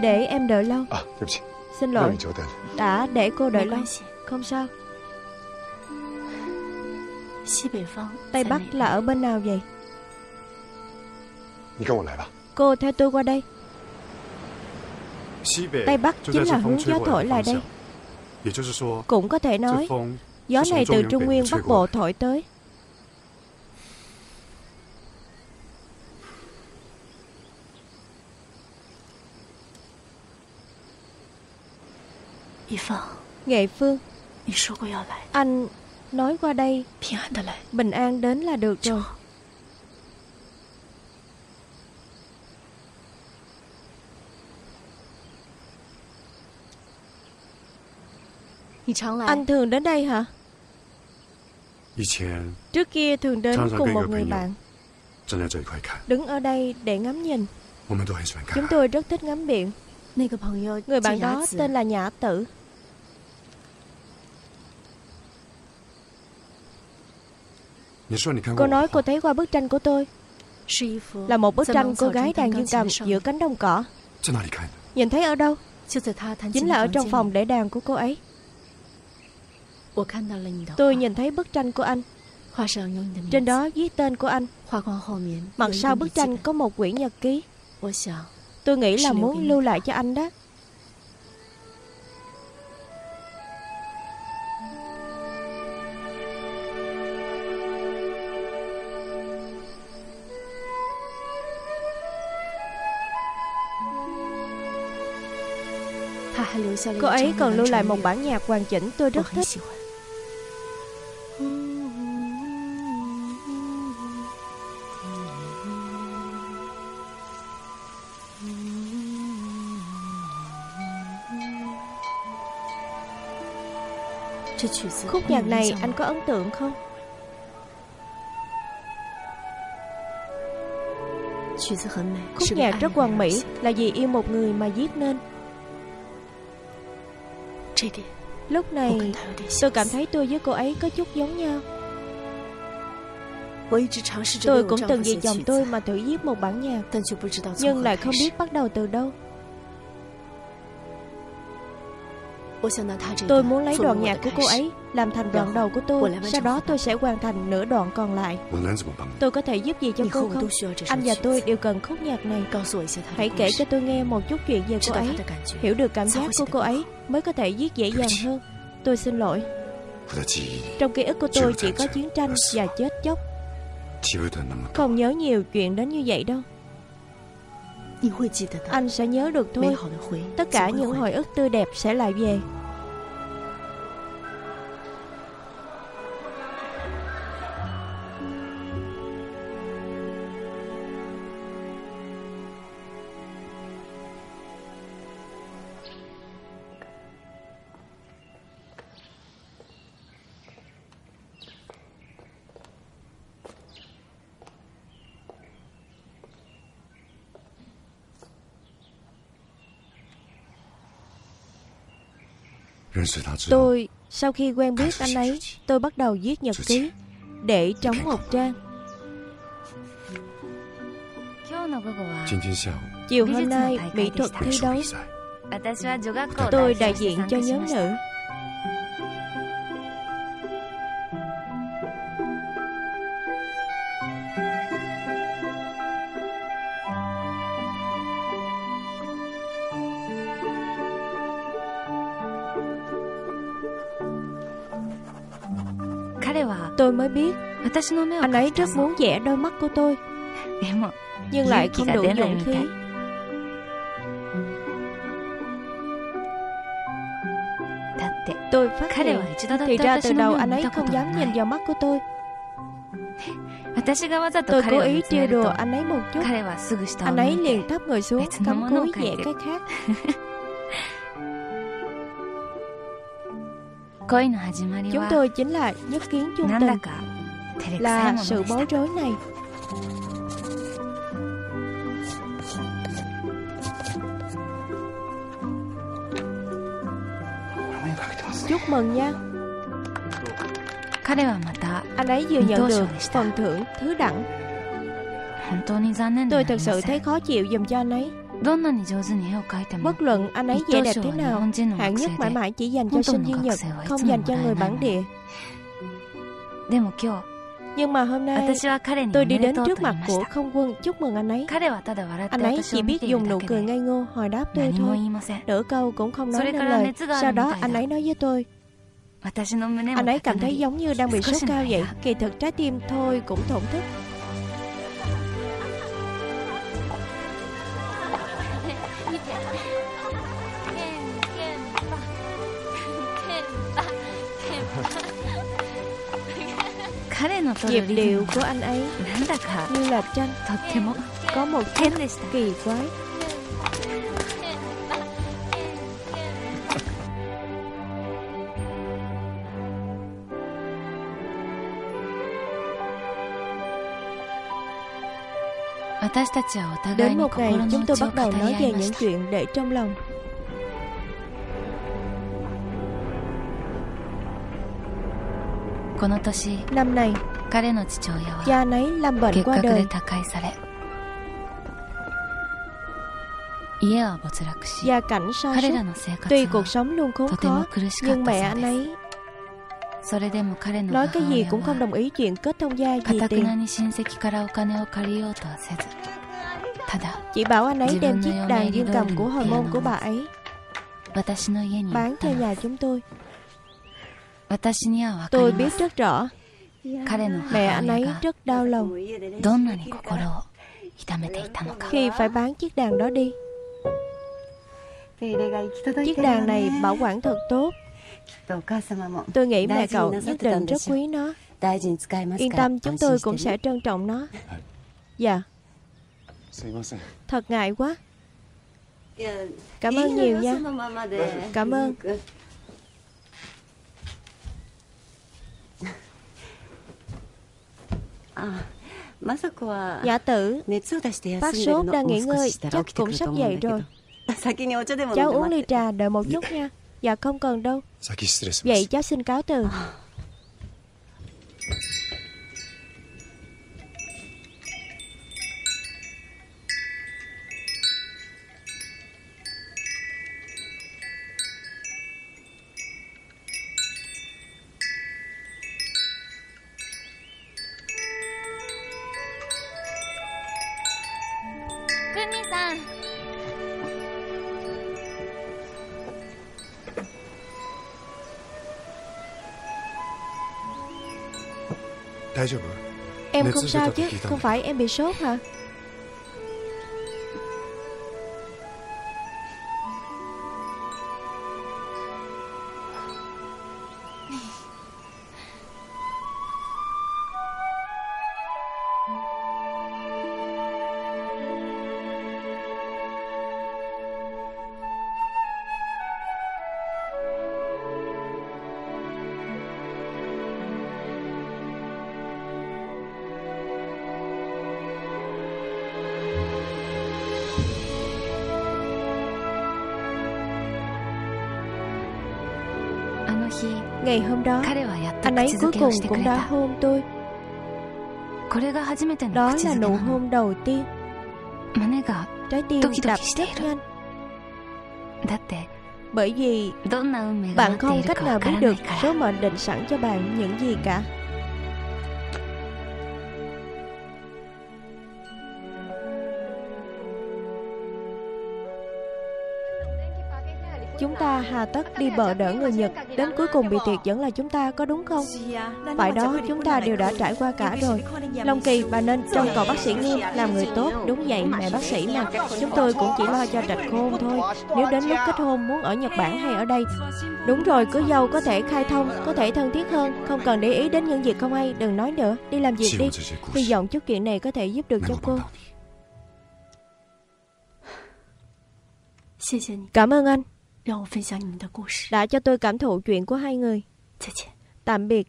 Để em đợi lâu. Xin lỗi. Đã để cô đợi lâu. Không sao. Tây Bắc là ở bên nào vậy? Cô theo tôi qua đây. Tây Bắc chính là hướng gió thổi lại đây. Cũng có thể nói Gió này từ Trung Nguyên Bắc Bộ thổi tới Nghệ Phương. Anh nói qua đây. Bình an đến là được rồi. Anh thường đến đây hả? Trước kia thường đến cùng một người bạn。Đứng ở đây để ngắm nhìn。Chúng tôi rất thích ngắm biển。Người bạn đó tên là Nhã Tử Cô nói cô thấy qua bức tranh của tôi. Là một bức tranh cô gái đang dương cầm giữa cánh đồng cỏ. Nhìn thấy ở đâu? Chính là ở trong phòng để đàn của cô ấy. Tôi nhìn thấy bức tranh của anh. Trên đó viết tên của anh. Mặt sau bức tranh có một quyển nhật ký. Tôi nghĩ là muốn lưu lại cho anh đó Cô ấy còn lưu lại một bản nhạc hoàn chỉnh tôi rất thích Khúc nhạc này anh có ấn tượng không? Khúc nhạc rất hoàn mỹ Là vì yêu một người mà viết nên Lúc này tôi cảm thấy tôi với cô ấy có chút giống nhau. Tôi cũng từng vì chồng tôi mà thử viết một bản nhạc Nhưng lại không biết bắt đầu từ đâu Tôi muốn lấy đoạn nhạc của cô ấy Làm thành đoạn đầu của tôi Sau đó tôi sẽ hoàn thành nửa đoạn còn lại. Tôi có thể giúp gì cho cô không Anh và tôi đều cần khúc nhạc này. Hãy kể cho tôi nghe một chút chuyện về cô ấy. Hiểu được cảm giác của cô ấy Mới có thể viết dễ dàng hơn. Tôi xin lỗi. Trong ký ức của tôi chỉ có chiến tranh và chết chóc. Không nhớ nhiều chuyện đến như vậy đâu anh sẽ nhớ được thôi. Tất cả những hồi ức tươi đẹp sẽ lại về Tôi sau khi quen biết anh ấy Tôi bắt đầu viết nhật ký Để trống một trang. Chiều hôm nay mỹ thuật thi đấu. Tôi đại diện cho nhóm nữ biết. Anh ấy rất muốn vẽ đôi mắt của tôi. Nhưng lại không đủ dũng khí Tôi phát hiện Thì ra từ đầu anh ấy không dám nhìn vào mắt của tôi. Tôi cố ý trêu đùa anh ấy một chút. Anh ấy liền thấp người xuống Cắm cúi vẽ cái khác Chúng tôi chính là nhất kiến chung tình Là sự bối rối này Chúc mừng nha Anh ấy vừa nhận được phần thưởng thứ đẳng Tôi thật sự thấy khó chịu dùm cho anh ấy Bất luận anh ấy vẽ đẹp thế nào Hạng nhất mãi mãi chỉ dành cho sinh viên Nhật Không dành cho người bản địa. Nhưng mà hôm nay Tôi đi đến trước mặt của không quân. Chúc mừng anh ấy. Anh ấy chỉ biết dùng nụ cười ngây ngô hồi đáp tôi thôi. Nửa câu cũng không nói nên lời. Sau đó anh ấy nói với tôi Anh ấy cảm thấy giống như đang bị sốt cao vậy. Kỳ thực trái tim thôi cũng thổn thức Nhịp điệu của anh ấy. Như là tranh Có một chút kỳ quái. Đến một ngày chúng tôi bắt đầu nói về những chuyện để trong lòng Năm này Cha anh ấy lâm bệnh qua đời。Gia cảnh sa sút Tuy cuộc sống luôn khốn khó Nhưng mẹ anh ấy。Nói cái gì cũng không đồng ý chuyện kết thông gia vì tiền。Chỉ bảo anh ấy đem chiếc đàn dương cầm của hồi môn của bà ấy。Bán cho nhà chúng tôi Tôi biết rất rõ. Mẹ anh ấy rất đau lòng. Khi phải bán chiếc đàn đó đi. Chiếc đàn này bảo quản thật tốt. Tôi nghĩ mẹ cậu nhất định rất quý nó. Yên tâm chúng tôi cũng sẽ trân trọng nó. Dạ. Thật ngại quá. Cảm ơn nhiều nha. Cảm ơn Giả tử Phát sốt đang nghỉ ngơi Chắc cũng sắp dậy rồi Cháu uống ly trà đợi một chút nha Dạ không cần đâu。Vậy cháu xin cáo từ không sao chứ? Không phải em bị sốt hả cuối cùng cũng đã hôn tôi. Đó là nụ hôn đầu tiên. Trái tim đập rất nhanh. Bởi vì Bạn không cách nào biết được Số mệnh định sẵn cho bạn những gì cả hà tất đi bợ đỡ người Nhật Đến cuối cùng bị tuyệt vẫn là chúng ta có đúng không? Phải đó chúng ta đều đã trải qua cả rồi. Long Kỳ bà nên trông cậu bác sĩ nghiêm Làm người tốt đúng vậy mẹ bác sĩ mà. Chúng tôi cũng chỉ lo cho trạch khôn thôi. Nếu đến lúc kết hôn muốn ở Nhật Bản hay ở đây? Đúng rồi cưới dâu có thể khai thông Có thể thân thiết hơn. Không cần để ý đến những việc không hay Đừng nói nữa đi làm việc đi. Hy vọng chút chuyện này có thể giúp được cho cô. Cảm ơn anh đã cho tôi cảm thụ chuyện của hai người. Tạm biệt.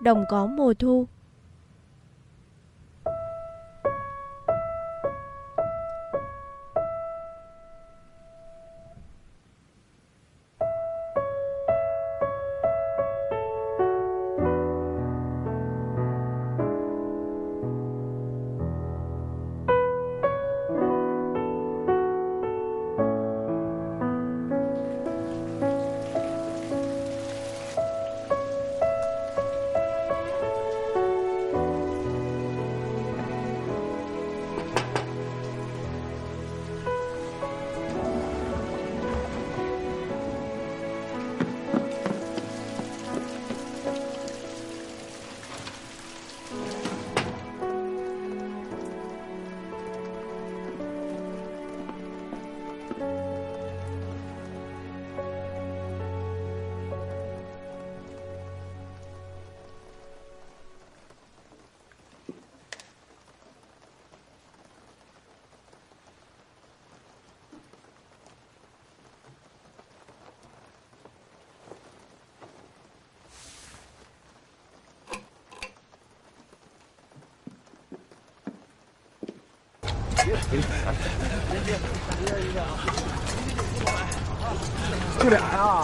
Đồng cỏ mùa thu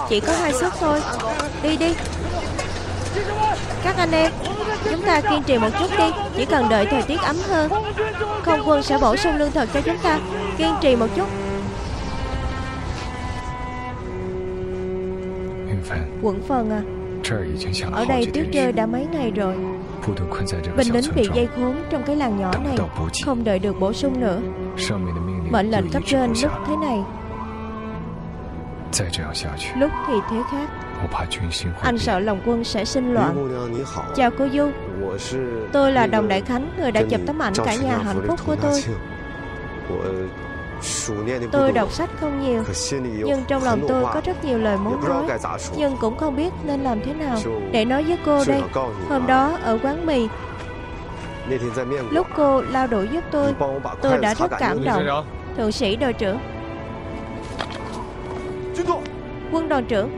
Chỉ có hai suất thôi. Đi đi. Các anh em Chúng ta kiên trì một chút đi. Chỉ cần đợi thời tiết ấm hơn. Không quân sẽ bổ sung lương thực cho chúng ta. Kiên trì một chút. Quận phần à. Ở đây tuyết rơi đã mấy ngày rồi bình lính bị dây khốn trong cái làng nhỏ này Không đợi được bổ sung nữa。Mệnh lệnh cấp trên lúc thế này。Lúc thì thế khác。Anh sợ lòng quân sẽ sinh loạn。Chào cô Du Tôi là Đồng Đại Khánh Người đã chụp tấm ảnh cả nhà hạnh phúc của tôi。Tôi đọc sách không nhiều, nhưng trong lòng tôi có rất nhiều lời muốn nói, nhưng cũng không biết nên làm thế nào để nói với cô đây. Hôm đó ở quán mì, lúc cô lao đũa giúp tôi, tôi đã rất cảm động. Thượng sĩ đội trưởng, quân đoàn trưởng,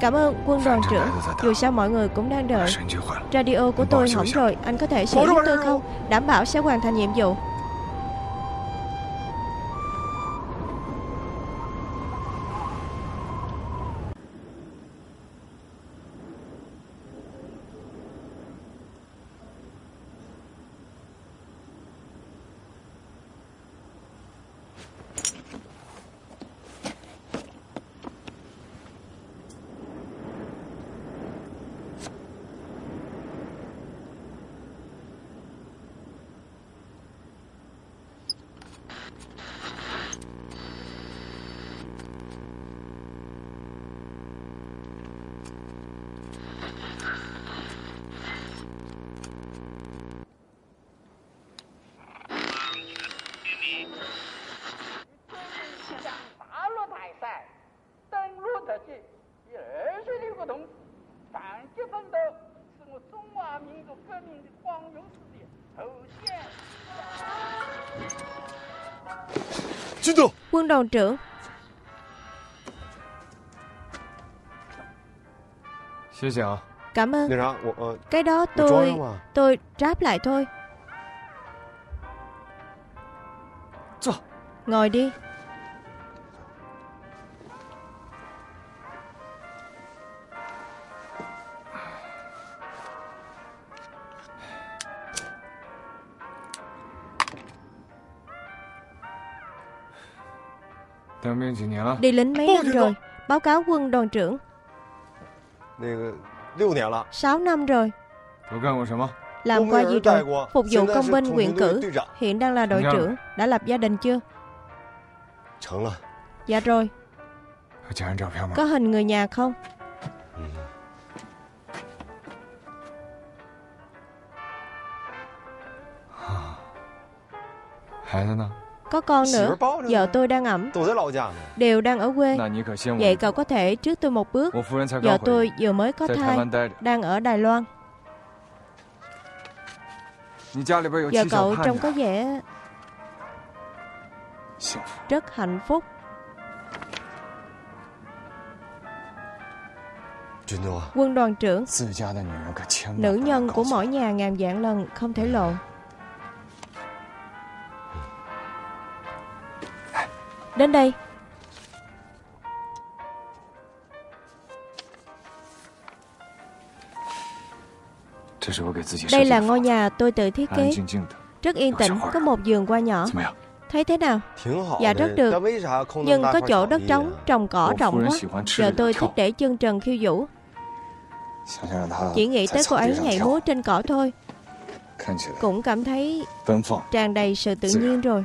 Cảm ơn quân đoàn trưởng. Dù sao mọi người cũng đang đợi. Radio của tôi hỏng rồi. Anh có thể sửa giúp tôi không? Đảm bảo sẽ hoàn thành nhiệm vụ. đồn trưởng. Cảm ơn. Cái đó tôi Tôi ráp lại thôi. Ngồi đi. Đi lính mấy năm rồi? Báo cáo quân đoàn trưởng. Sáu năm rồi. Làm qua gì rồi? Phục vụ công binh nguyện cử. Hiện đang là đội trưởng. Đã lập gia đình chưa? Dạ rồi. Có hình người nhà không? con nữa. Vợ tôi đang ẩm. Đều đang ở quê. Vậy cậu có thể trước tôi một bước. Vợ tôi vừa mới có thai Đang ở Đài Loan. Vợ cậu trông có vẻ Rất hạnh phúc. Quân đoàn trưởng. Nữ nhân của mỗi nhà ngàn dạng lần không thể lộ. Đến đây. Đây là ngôi nhà tôi tự thiết kế. Rất yên tĩnh, có một giường qua nhỏ. Thấy thế nào? Dạ rất được. Nhưng có chỗ đất trống, trồng cỏ rộng quá. Giờ tôi thích để chân trần khiêu vũ. Chỉ nghĩ tới cô ấy nhảy múa trên cỏ thôi. Cũng cảm thấy tràn đầy sự tự nhiên rồi.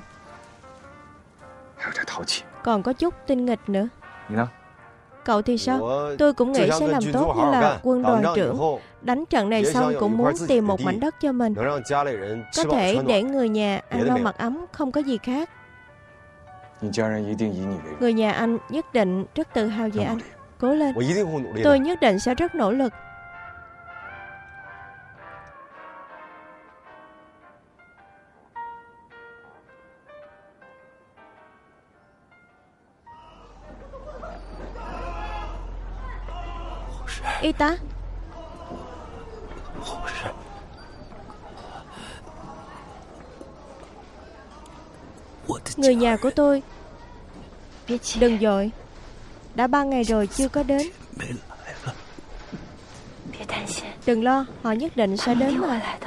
Còn có chút tinh nghịch nữa Cậu thì sao? Tôi cũng nghĩ sẽ làm tốt như là quân đoàn trưởng. Đánh trận này xong cũng muốn tìm một mảnh đất cho mình. Có thể để người nhà ăn no mặc ấm, không có gì khác. Người nhà anh nhất định rất tự hào về anh. Cố lên. Tôi nhất định sẽ rất nỗ lực. Y tá? Người nhà của tôi. Đừng dội. Đã ba ngày rồi chưa có đến. Đừng lo, Họ nhất định sẽ đến mà.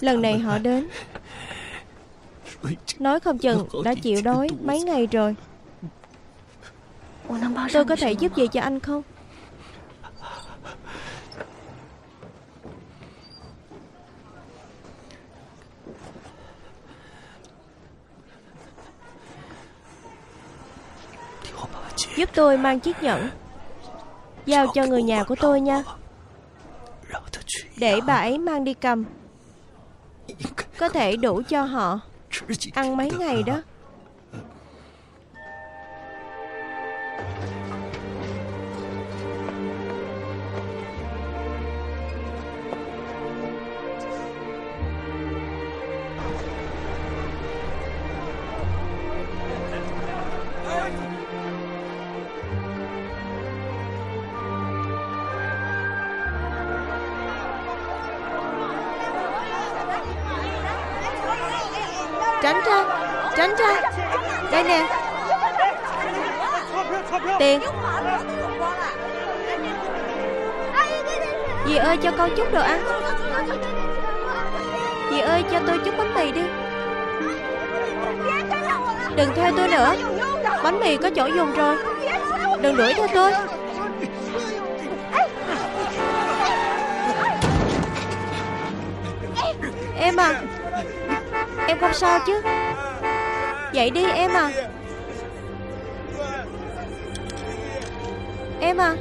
Lần này họ đến. Nói không chừng đã chịu đói mấy ngày rồi. Tôi có thể giúp gì cho anh không? Giúp tôi mang chiếc nhẫn Giao cho người nhà của tôi nha. Để bà ấy mang đi cầm. Có thể đủ cho họ Ăn mấy ngày đó. Dậy đi, em à. Em à.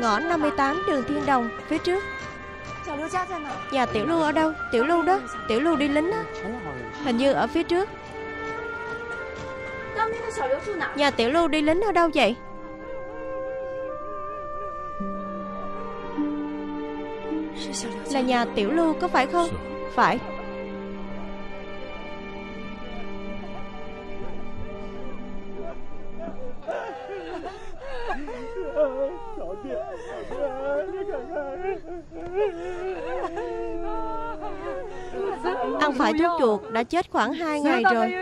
Ngõ 58 đường Thiên Đồng, Phía trước. Nhà Tiểu Lưu ở đâu? Tiểu Lưu đó. Tiểu Lưu đi lính đó Hình như ở phía trước. Nhà Tiểu Lưu đi lính ở đâu vậy? Là nhà Tiểu Lưu có phải không? Phải. Ăn phải thuốc chuột đã chết khoảng 2 ngày rồi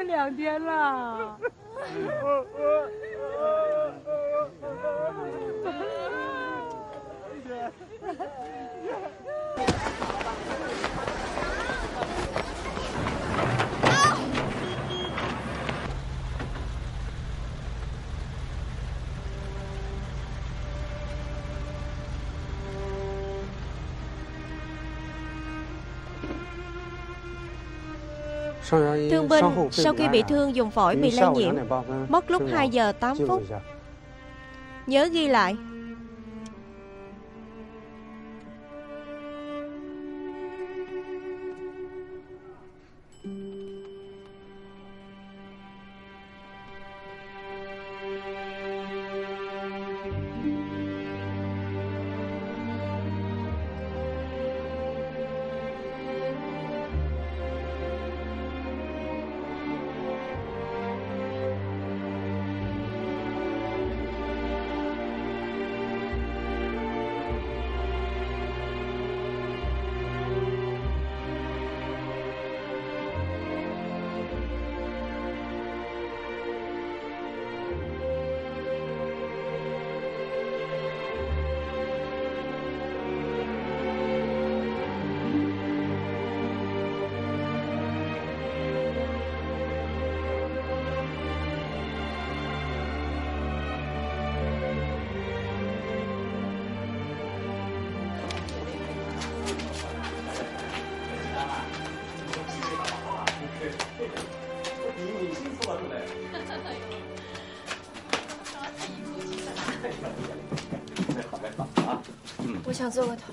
Thương binh sau khi bị thương dùng phổi bị lây nhiễm. Mất lúc 2 giờ 8 phút. Nhớ ghi lại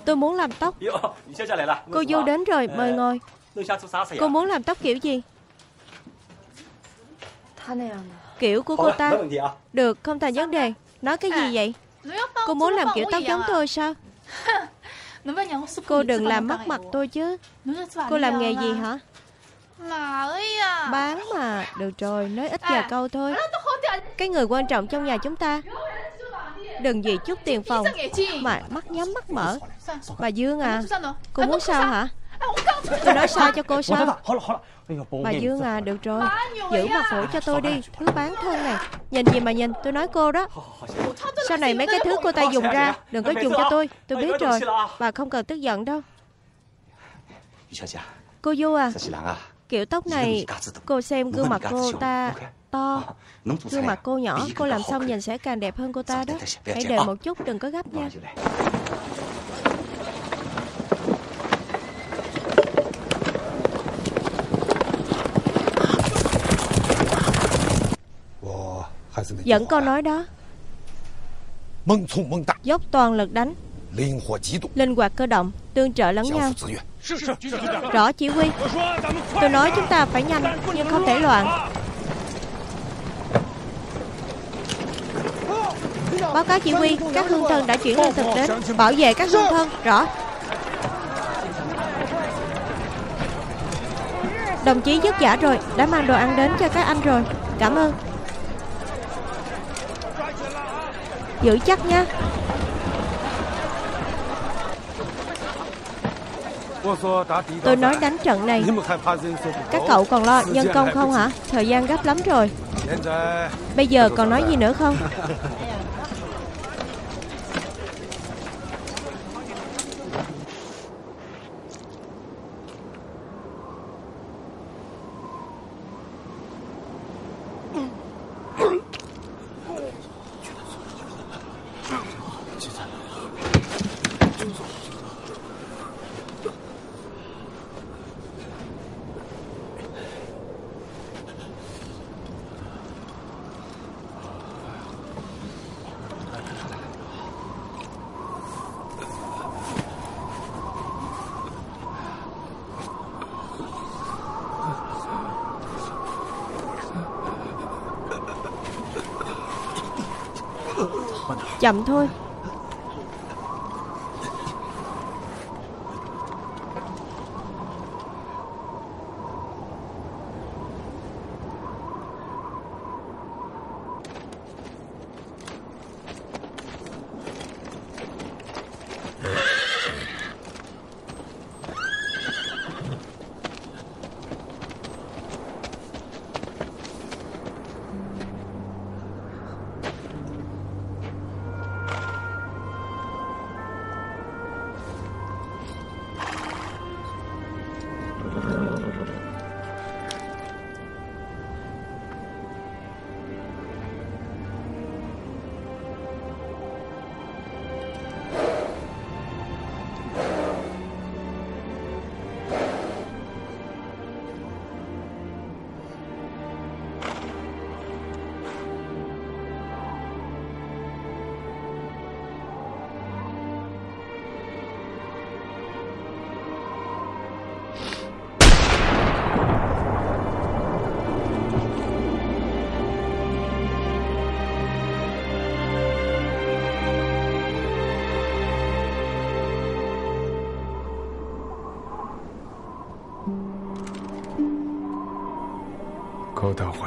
Tôi muốn làm tóc. Cô vô đến rồi mời ngồi. Cô muốn làm tóc kiểu gì? Kiểu của cô ta. Được không thành vấn đề. Nói cái gì vậy? Cô muốn làm kiểu tóc giống tôi sao? Cô đừng làm mất mặt tôi chứ. Cô làm nghề gì hả? Bán mà. Được rồi nói ít vài câu thôi. Cái người quan trọng trong nhà chúng ta Đừng vì chút tiền phòng Mà mắt nhắm mắt mở. Bà Dương à Cô muốn sao hả? Tôi nói sao cho cô sao? Bà Dương à được rồi. Giữ mặt mũi cho tôi đi. Thứ bán thân này. Nhìn gì mà nhìn? Tôi nói cô đó. Sau này mấy cái thứ cô ta dùng ra Đừng có dùng cho tôi. Tôi biết rồi. Bà không cần tức giận đâu. Cô Du à Kiểu tóc này Cô xem gương mặt cô ta to. Gương mặt cô nhỏ Cô làm xong nhìn sẽ càng đẹp hơn cô ta đó. Hãy đợi một chút đừng có gấp nha. Dẫn câu nói đó. Dốc toàn lực đánh. Linh hoạt cơ động Tương trợ lẫn nhau. Rõ chỉ huy. Tôi nói chúng ta phải nhanh Nhưng không thể loạn Báo cáo chỉ huy, Các hương thân đã chuyển lương thực đến Bảo vệ các hương thân, Rõ. Đồng chí vất vả rồi, Đã mang đồ ăn đến cho các anh rồi. Cảm ơn. Giữ chắc nha Tôi nói đánh trận này. Các cậu còn lo nhân công không hả? Thời gian gấp lắm rồi. Bây giờ còn nói gì nữa không? Chậm thôi.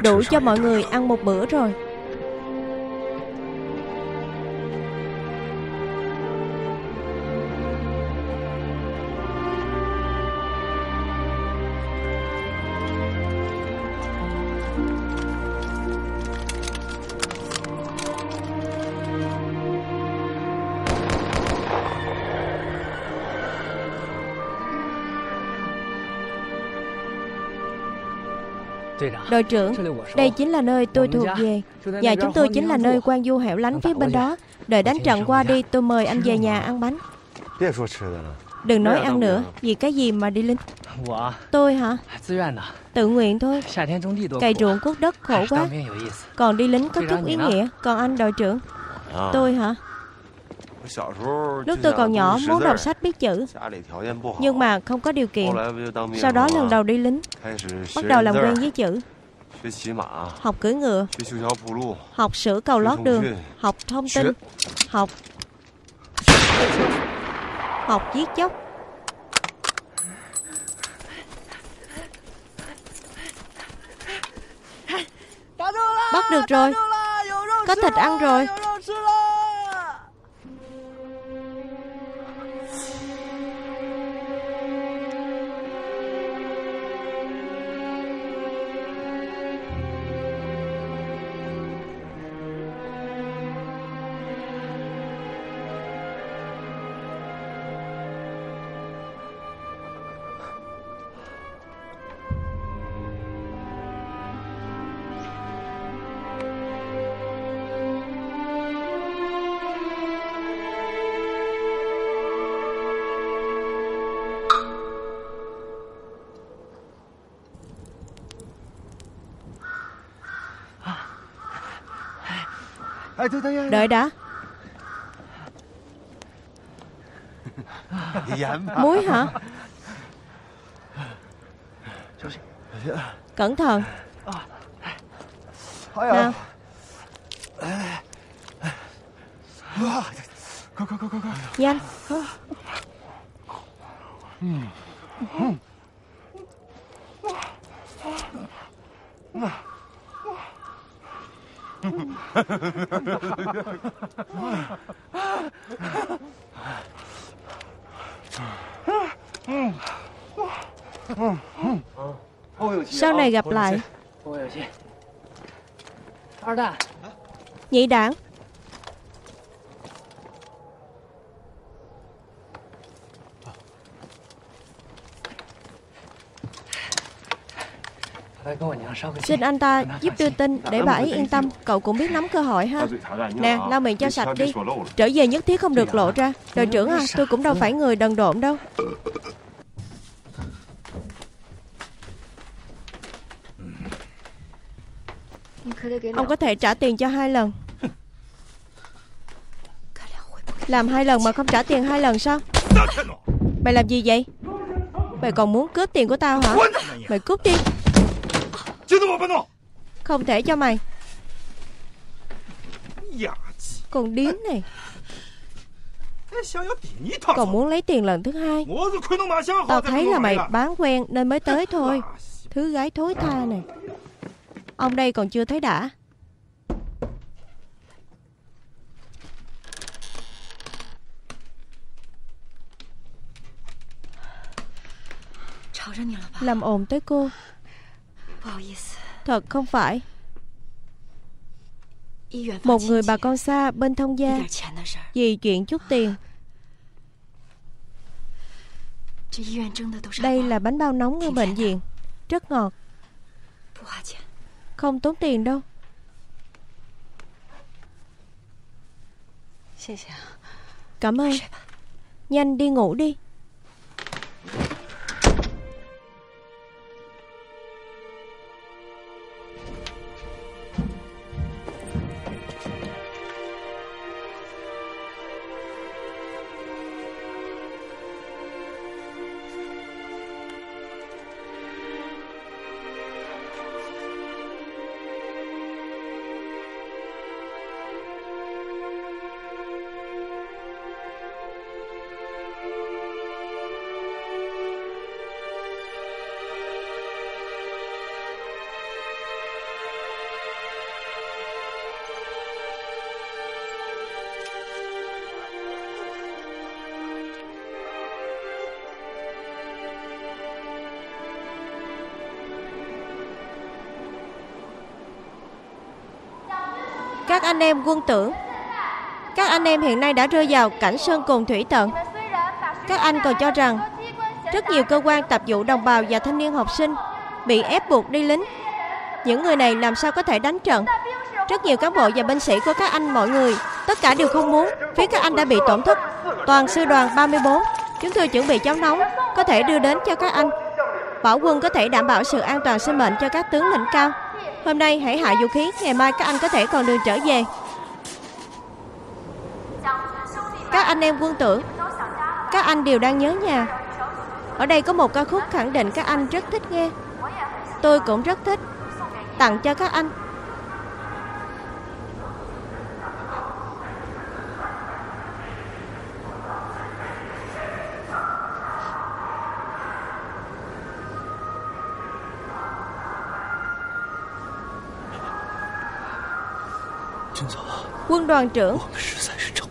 Đủ cho mọi người ăn một bữa rồi Đội trưởng, đây chính là nơi tôi thuộc về Nhà chúng tôi chính là nơi quan du hẻo lánh phía bên đó Đợi đánh trận qua đi tôi mời anh về nhà ăn bánh Đừng nói ăn nữa Vì cái gì mà đi lính Tôi hả Tự nguyện thôi Cày ruộng cuốc đất khổ quá Còn đi lính có chút ý nghĩa Còn anh đội trưởng Tôi hả Lúc tôi còn nhỏ muốn đọc sách biết chữ Nhưng mà không có điều kiện Sau đó lần đầu đi lính Bắt đầu làm quen với chữ Học cưỡi ngựa Học sửa cầu lót đường Học thông tin Học Học giết chóc Bắt được rồi Có thịt ăn rồi Đợi đã. Muối hả? Cẩn thận. Nào. Nhanh Sau này gặp lại. Nhị đảng Xin anh ta giúp đưa tin để bà ấy yên tâm. Cậu cũng biết nắm cơ hội ha. Nè, lau miệng cho sạch đi. Trở về nhất thiết không được lộ ra. Đội trưởng à, tôi cũng đâu phải người đần độn đâu. Ông có thể trả tiền cho hai lần. Làm hai lần mà không trả tiền hai lần sao? Mày làm gì vậy? Mày còn muốn cướp tiền của tao hả? Mày cướp đi. Không thể cho mày. Con điếm này. Còn muốn lấy tiền lần thứ hai. Tao thấy là mày bán quen nên mới tới thôi. Thứ gái thối tha này. Ông đây còn chưa thấy đã. Làm ồn tới cô Thật không phải? Một người bà con xa bên thông gia Vì chuyện chút tiền. Đây là bánh bao nóng ở bệnh viện. Rất ngọt. Không tốn tiền đâu. Cảm ơn. Nhanh đi ngủ đi quân tưởng Các anh em hiện nay đã rơi vào cảnh sơn cùng thủy tận. Các anh còn cho rằng Rất nhiều cơ quan tập vụ đồng bào và thanh niên học sinh Bị ép buộc đi lính. Những người này làm sao có thể đánh trận? Rất nhiều cán bộ và binh sĩ của các anh, mọi người, Tất cả đều không muốn Phía các anh đã bị tổn thất. Toàn sư đoàn 34 Chúng tôi chuẩn bị cháo nóng, Có thể đưa đến cho các anh. Bảo quân có thể đảm bảo sự an toàn sinh mệnh cho các tướng lĩnh cao. Hôm nay hãy hạ vũ khí, Ngày mai các anh có thể còn đường trở về Các anh em quân tưởng Các anh đều đang nhớ nhà. Ở đây có một ca khúc khẳng định các anh rất thích nghe. Tôi cũng rất thích. Tặng cho các anh. Quân đoàn trưởng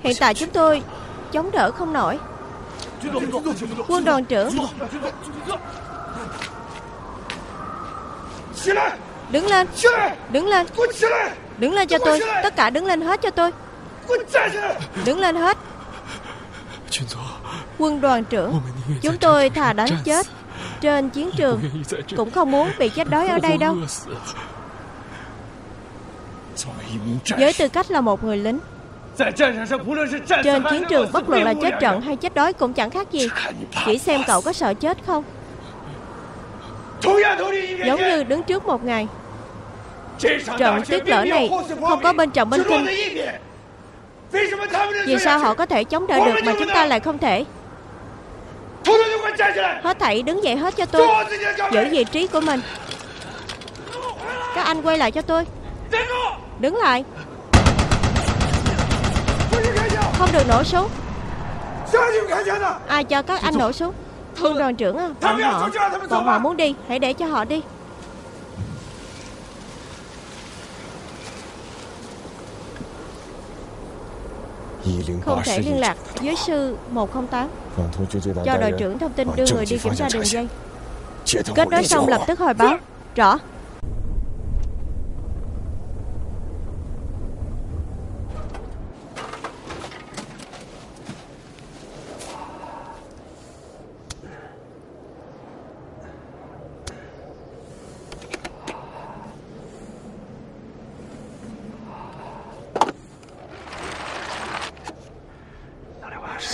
Hiện tại chúng tôi chống đỡ không nổi. Quân đoàn trưởng. Đứng lên. Đứng lên. Đứng lên cho tôi. Tất cả đứng lên hết cho tôi. Đứng lên hết. Quân đoàn trưởng. Chúng tôi thà đánh chết. Trên chiến trường Cũng không muốn bị chết đói ở đây đâu. Với tư cách là một người lính. Trên chiến trường bất luận là chết trận hay chết đói cũng chẳng khác gì. Chỉ xem cậu có sợ chết không. Giống như đứng trước một ngày. Trận tuyết lở này không có bên trọng bên kinh Vì sao họ có thể chống đỡ được mà chúng ta lại không thể? Hết thảy đứng dậy hết cho tôi. Giữ vị trí của mình. Các anh quay lại cho tôi. Đứng lại Không được nổ súng. Ai cho các anh nổ súng? Quân đoàn trưởng à Bọn họ Bọn họ muốn đi Hãy để cho họ đi. Không thể liên lạc với sư 108 Cho đội trưởng thông tin đưa người đi kiểm tra đường dây. Kết nối xong lập tức hồi báo. Rõ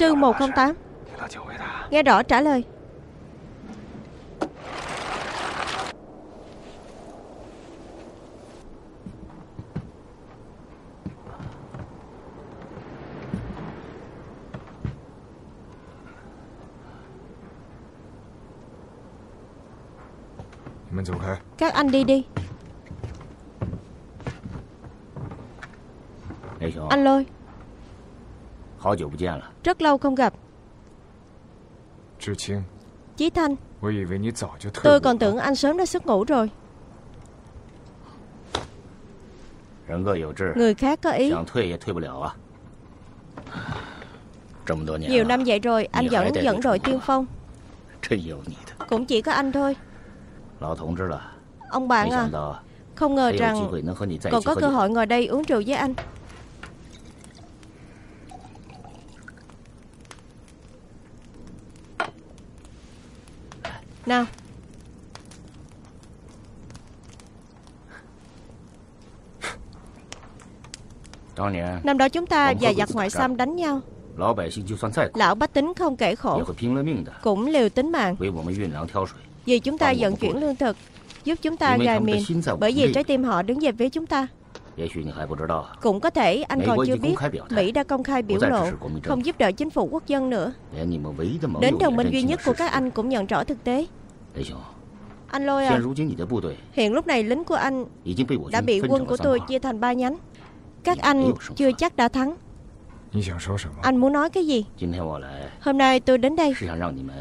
Sư 108 Nghe rõ trả lời Các anh đi đi. Anh Lôi Rất lâu không gặp。Chí Thanh Tôi còn tưởng anh sớm đã giấc ngủ rồi。Người khác có ý。Nhiều năm vậy rồi Anh vẫn dẫn đội tiên phong Cũng chỉ có anh thôi。Ông bạn à Không ngờ rằng Còn có cơ hội ngồi đây uống rượu với anh Nào. Năm đó chúng ta và giặc ngoại xâm đánh nhau. Lão bách tính không kể khổ. Cũng liều tính mạng. Vì chúng ta vận chuyển lương thực. Giúp chúng ta gài miền Bởi vì trái tim họ đứng về phía chúng ta. Cũng có thể anh còn chưa biết Mỹ đã công khai biểu lộ Không giúp đỡ chính phủ quốc dân nữa. Đến đồng minh duy nhất của các anh cũng nhận rõ thực tế Anh Lôi à？Hiện lúc này lính của anh Đã bị quân của tôi chia thành ba nhánh。Các anh chưa chắc đã thắng。Anh muốn nói cái gì？Hôm nay tôi đến đây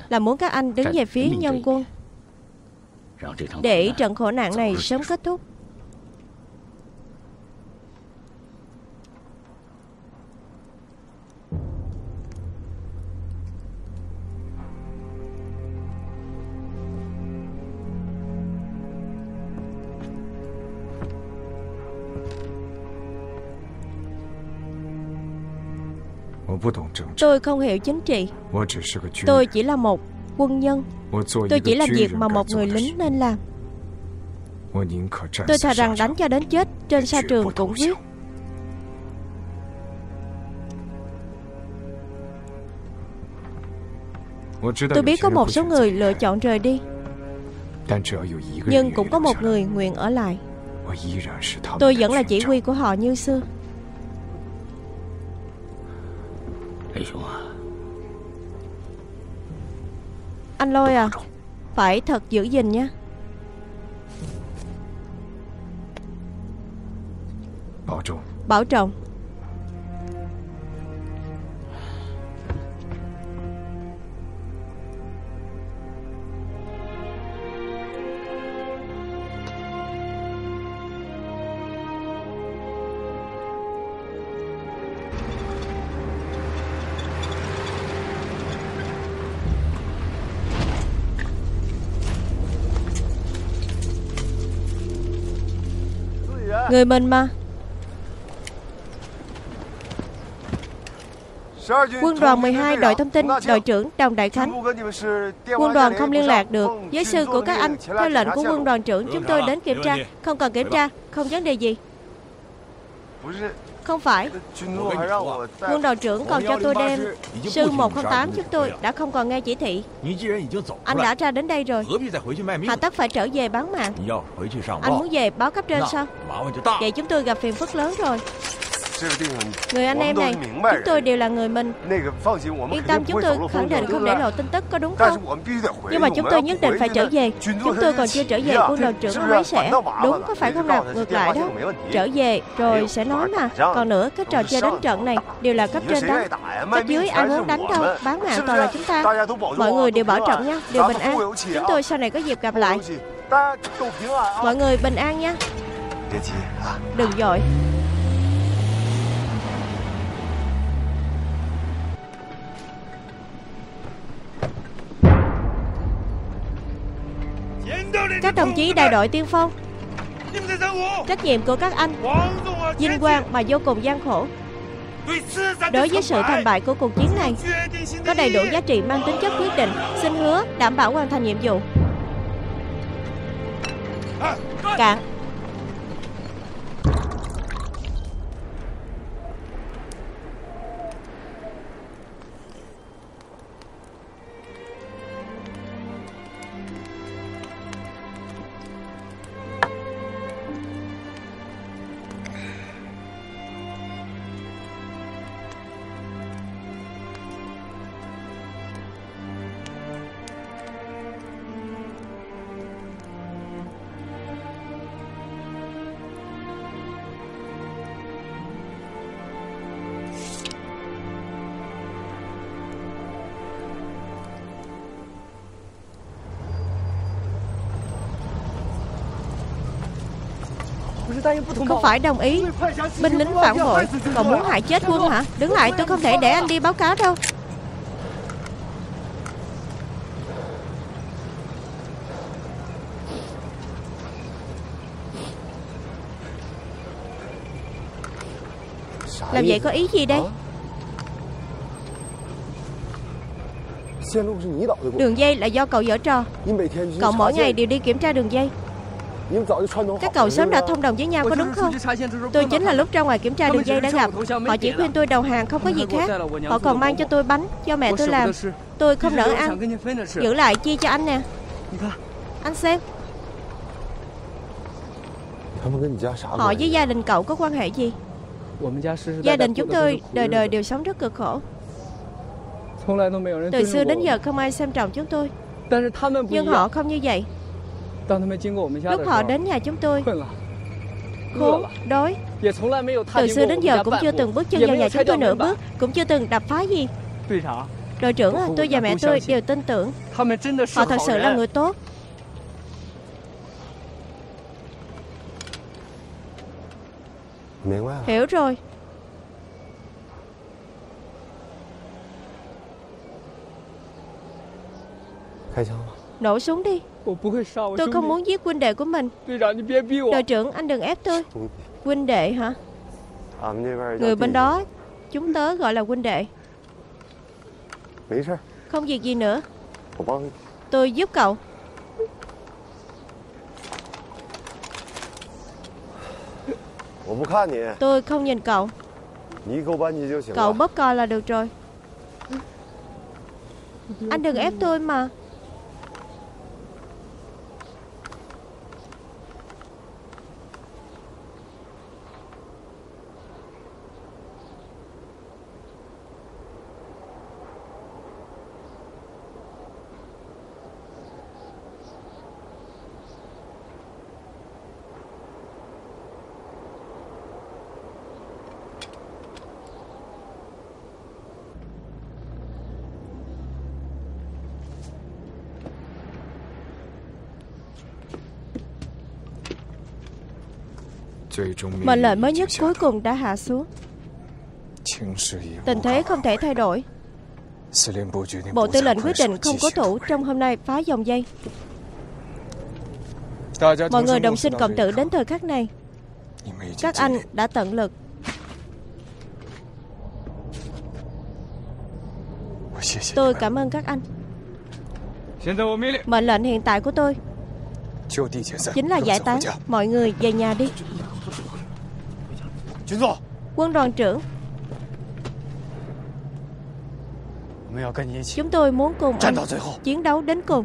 Là muốn các anh đứng về phía nhân quân。Để trận khổ nạn này sớm kết thúc Tôi không hiểu chính trị. Tôi chỉ là một quân nhân. Tôi chỉ làm việc mà một người lính nên làm. Tôi thà rằng đánh cho đến chết Trên sa trường cũng quyết Tôi biết có một số người lựa chọn rời đi. Nhưng cũng có một người nguyện ở lại. Tôi vẫn là chỉ huy của họ như xưa Anh Lôi à Phải thật giữ gìn nha Bảo trọng Người mình mà. Quân đoàn 12 đội thông tin, đội trưởng Đồng Đại Khánh. Quân đoàn không liên lạc được. Giới sư của các anh, Theo lệnh của quân đoàn trưởng, chúng tôi đến kiểm tra. Không cần kiểm tra, Không vấn đề gì. Không phải. Quân đội trưởng còn cho tôi đem Sư 108 chúng tôi, đã không còn nghe chỉ thị. Anh đã ra đến đây rồi. Hà tất phải trở về bán mạng. Anh muốn về báo cấp trên sao? Vậy chúng tôi gặp phiền phức lớn rồi. Người anh em này Chúng tôi đều là người mình. Yên tâm chúng tôi khẳng định không để lộ tin tức có đúng không? Nhưng mà chúng tôi nhất định phải trở về. Chúng tôi còn chưa trở về quân đoàn trưởng ông ấy sẽ Đúng có phải không nào? Ngược lại đó. Trở về rồi sẽ nói mà. Còn nữa cái trò chơi đánh trận này Đều là cấp trên đánh Cấp dưới ai muốn đánh đâu Bán mạng toàn là chúng ta. Mọi người đều bảo trọng nha Đều bình an. Chúng tôi sau này có dịp gặp lại. Mọi người bình an nha. Đừng dội Các đồng chí đại đội tiên phong, Trách nhiệm của các anh, Vinh quang mà vô cùng gian khổ. Đối với sự thành bại của cuộc chiến này, Có đầy đủ giá trị mang tính chất quyết định, Xin hứa đảm bảo hoàn thành nhiệm vụ. Cạn. Không phải đồng ý. Binh lính phản bội. Còn muốn hại chết quân hả? Đứng lại tôi không thể để anh đi báo cáo đâu. Làm vậy có ý gì đây? Đường dây là do cậu dở trò. Cậu mỗi ngày đều đi kiểm tra đường dây các cậu sớm đã thông đồng với nhau có đúng không? Tôi chính là lúc ra ngoài kiểm tra đường dây đã gặp. Họ chỉ khuyên tôi đầu hàng không có gì khác. Họ còn mang cho tôi bánh do mẹ tôi làm. Tôi không nỡ ăn. Giữ lại chia cho anh nè. Anh xem. Họ với gia đình cậu có quan hệ gì? Gia đình chúng tôi đời đời đều sống rất cực khổ. Từ xưa đến giờ không ai xem trọng chúng tôi. Nhưng họ không như vậy Lúc họ đến nhà chúng tôi。Khốn, đói。Từ xưa đến giờ cũng chưa từng bước chân vào nhà chúng tôi nửa bước Cũng chưa từng đập phá gì。Đội trưởng à, tôi và mẹ tôi đều tin tưởng。Họ thật sự là người tốt。Hiểu rồi。Nổ súng đi Tôi không muốn giết huynh đệ của mình. Đội trưởng anh đừng ép tôi. Huynh đệ hả? Người bên đó Chúng tớ gọi là huynh đệ. Không việc gì nữa. Tôi giúp cậu. Tôi không nhìn cậu. Cậu bóp co là được rồi. Anh đừng ép tôi mà Mệnh lệnh mới nhất cuối cùng đã hạ xuống. Tình thế không thể thay đổi. Bộ tư lệnh quyết định không cố thủ trong hôm nay phá dòng dây. Mọi người đồng sinh cộng tử đến thời khắc này. Các anh đã tận lực. Tôi cảm ơn các anh. Mệnh lệnh hiện tại của tôi Chính là giải tán Mọi người về nhà đi Quân đoàn trưởng Chúng tôi muốn cùng anh chiến đấu đến cùng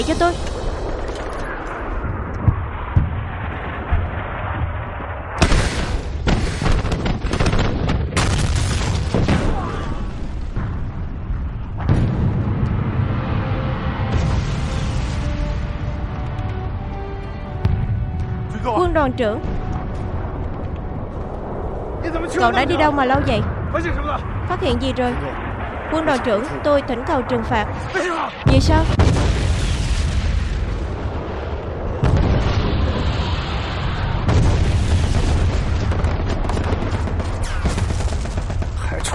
này cho tôi. Quân đoàn trưởng, Cậu đã đi đâu mà lâu vậy? Phát hiện gì rồi? Quân đoàn trưởng, tôi thỉnh cầu trừng phạt. Vì sao?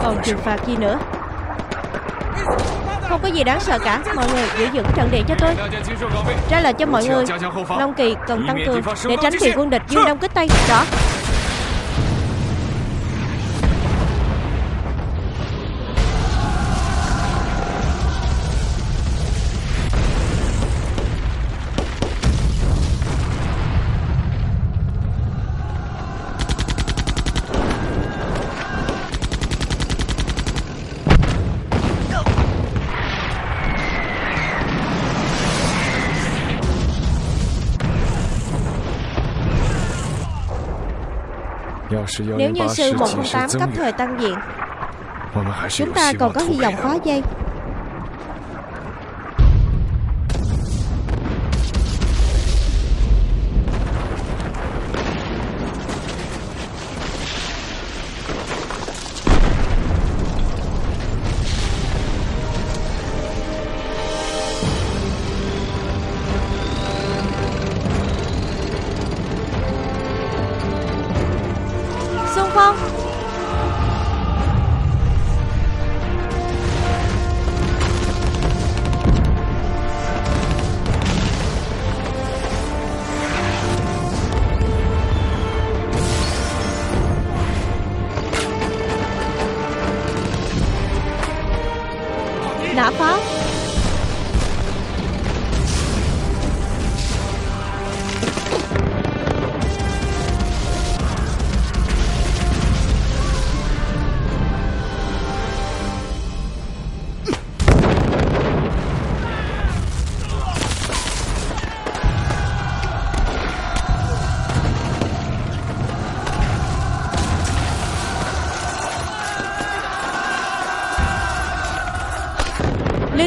Còn trừng phạt gì nữa? Không có gì đáng sợ cả, Mọi người giữ vững trận địa cho tôi. Trả lời cho mọi người, Long Kỳ cần tăng cường Để tránh bị quân địch dương đông kích tây Rõ Nếu như sư 108 cấp thời tăng diện Chúng ta còn có hy vọng phá dây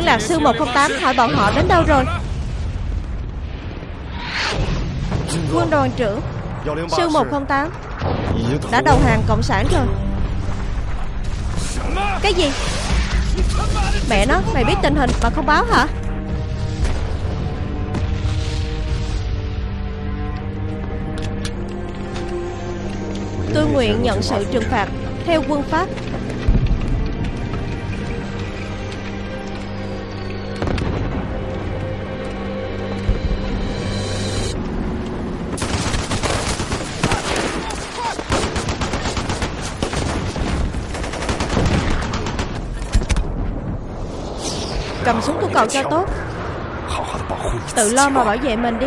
là sư 108 hỏi bọn họ đến đâu rồi? Quân đoàn trưởng, Sư 108 Đã đầu hàng Cộng sản rồi. Cái gì? Mẹ nó, Mày biết tình hình mà không báo hả? Tôi nguyện nhận sự trừng phạt Theo quân pháp. Cầm súng của cậu cho tốt. Tự lo mà bảo vệ mình đi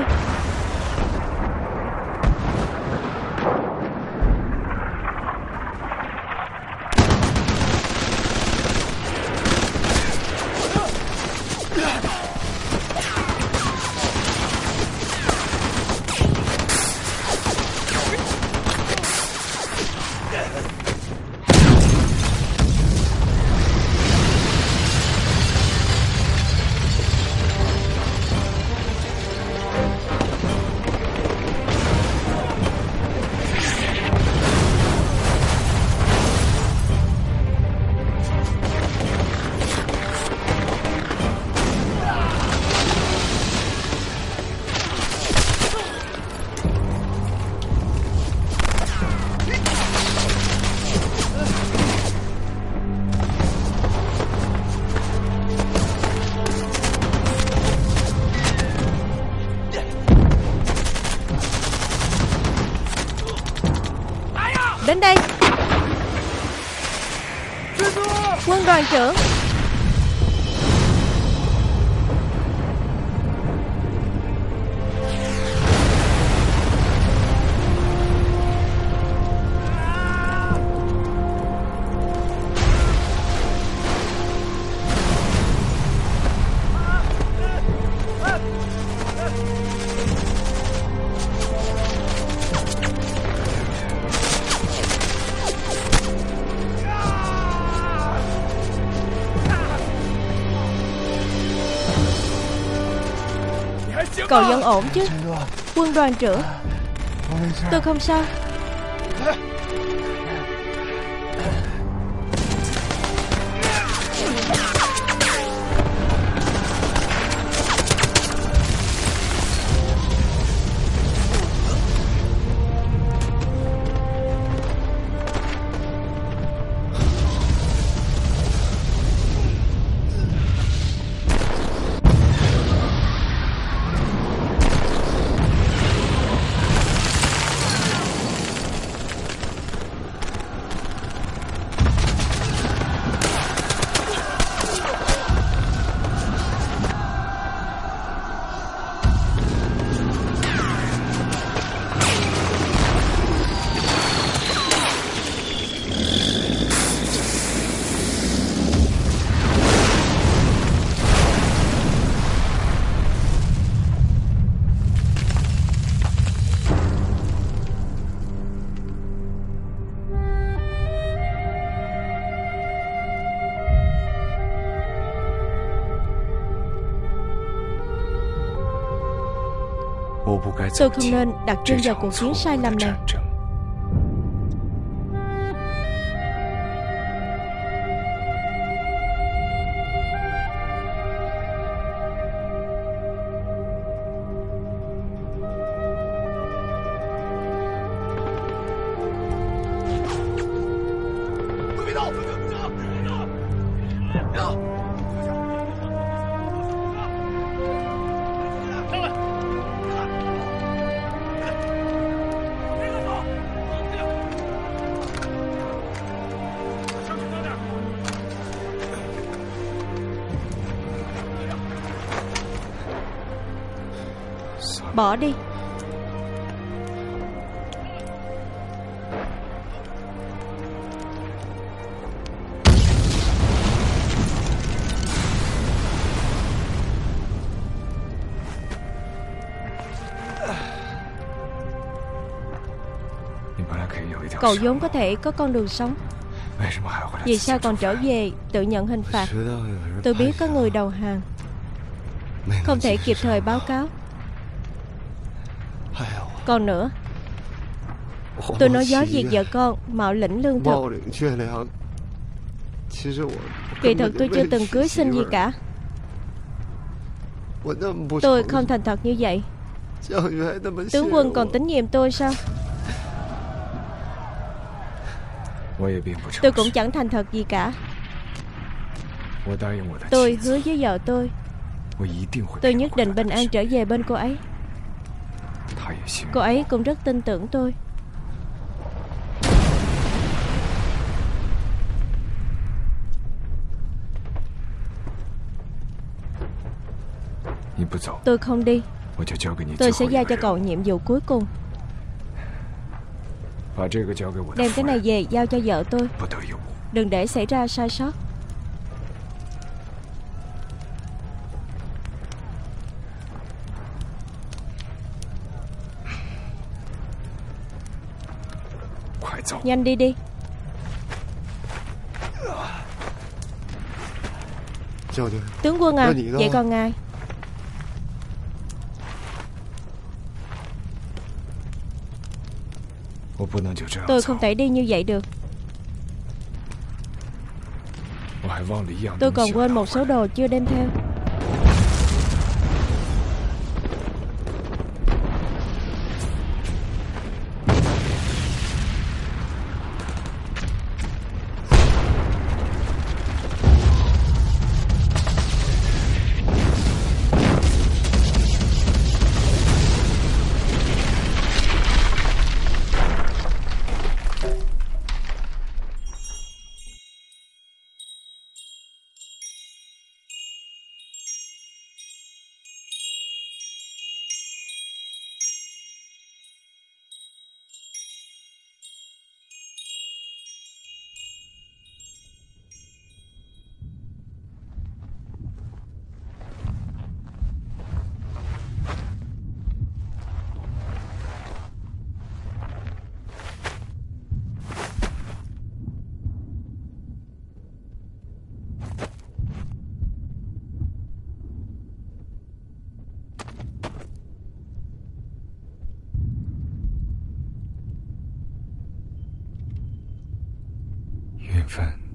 Quân đoàn trưởng ổn chứ? Quân đoàn trưởng. Tôi không sao. Tôi không nên đặt chân vào cuộc chiến sai lầm này. Cậu vốn có thể có con đường sống. Vì sao còn trở về tự nhận hình phạt? Tôi biết có người đầu hàng. Không thể kịp thời báo cáo. Còn nữa Tôi nói gió việc vợ con Mạo lĩnh lương thực. Kỳ thực tôi chưa từng cưới xin gì cả. Tôi không thành thật như vậy. Tướng quân còn tín nhiệm tôi sao Tôi cũng chẳng thành thật gì cả. Tôi hứa với vợ tôi. Tôi nhất định bình an trở về bên cô ấy. Cô ấy cũng rất tin tưởng tôi. Tôi không đi. Tôi sẽ giao cho cậu nhiệm vụ cuối cùng Đem cái này về giao cho vợ tôi. Đừng để xảy ra sai sót. Nhanh đi đi. Tướng quân à Vậy còn ngài Tôi không thể đi như vậy được. Tôi còn quên một số đồ chưa đem theo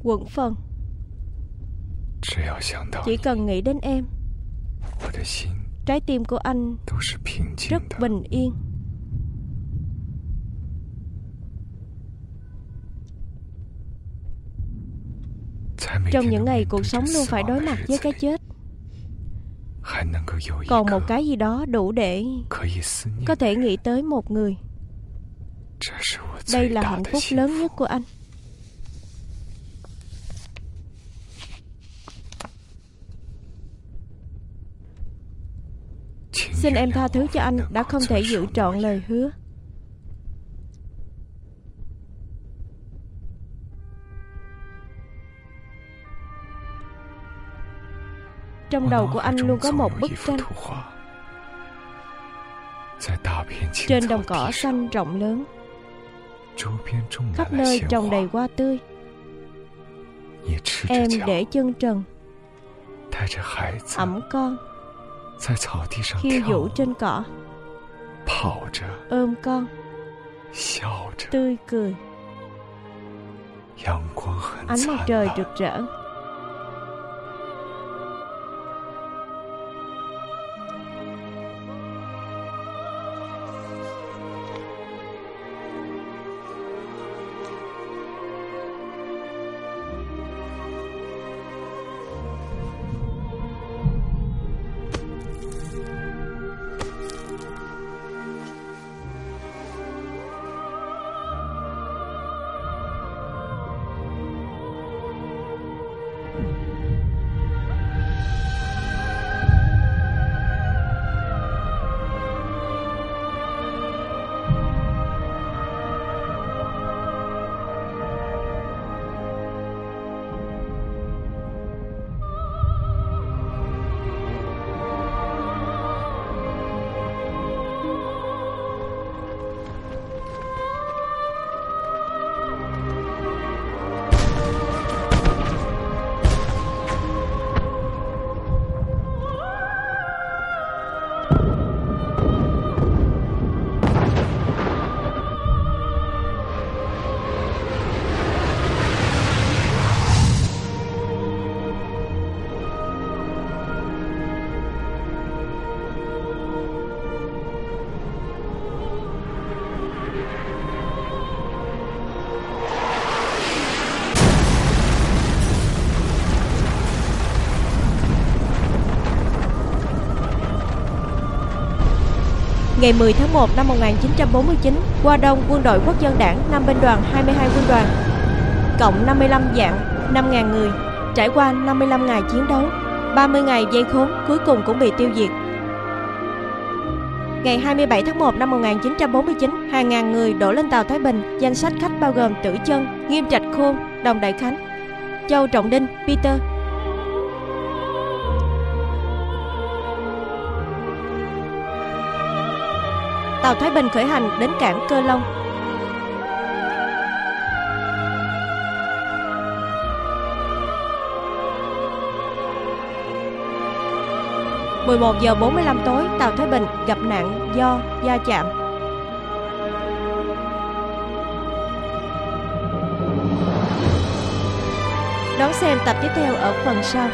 Quận phần. Chỉ cần nghĩ đến em. Trái tim của anh Rất bình yên. Trong những ngày cuộc sống luôn phải đối mặt với cái chết. Còn một cái gì đó đủ để Có thể nghĩ tới một người. Đây là hạnh phúc lớn nhất của anh Xin em tha thứ cho anh, đã không thể giữ trọn lời hứa. Trong đầu của anh luôn có một bức tranh. Trên đồng cỏ xanh rộng lớn. Khắp nơi trồng đầy hoa tươi. Em để chân trần. Ẩm con khiêu vũ trên cỏ ôm con tươi cười。ánh mặt trời rực rỡ Ngày 10 tháng 1 năm 1949, qua Đông quân đội quốc dân đảng năm binh đoàn 22 quân đoàn, cộng 55 dạng, 5.000 người, trải qua 55 ngày chiến đấu, 30 ngày dây khốn cuối cùng cũng bị tiêu diệt. Ngày 27 tháng 1 năm 1949, hàng ngàn người đổ lên tàu Thái Bình, danh sách khách bao gồm Tử Chân, Nghiêm Trạch Khôn, Đồng Đại Khánh, Châu Trọng Đinh, Peter, tàu Thái Bình khởi hành đến cảng Cơ Long. mười một giờ bốn mươi lăm tối, tàu Thái Bình gặp nạn do va chạm. Đón xem tập tiếp theo ở phần sau.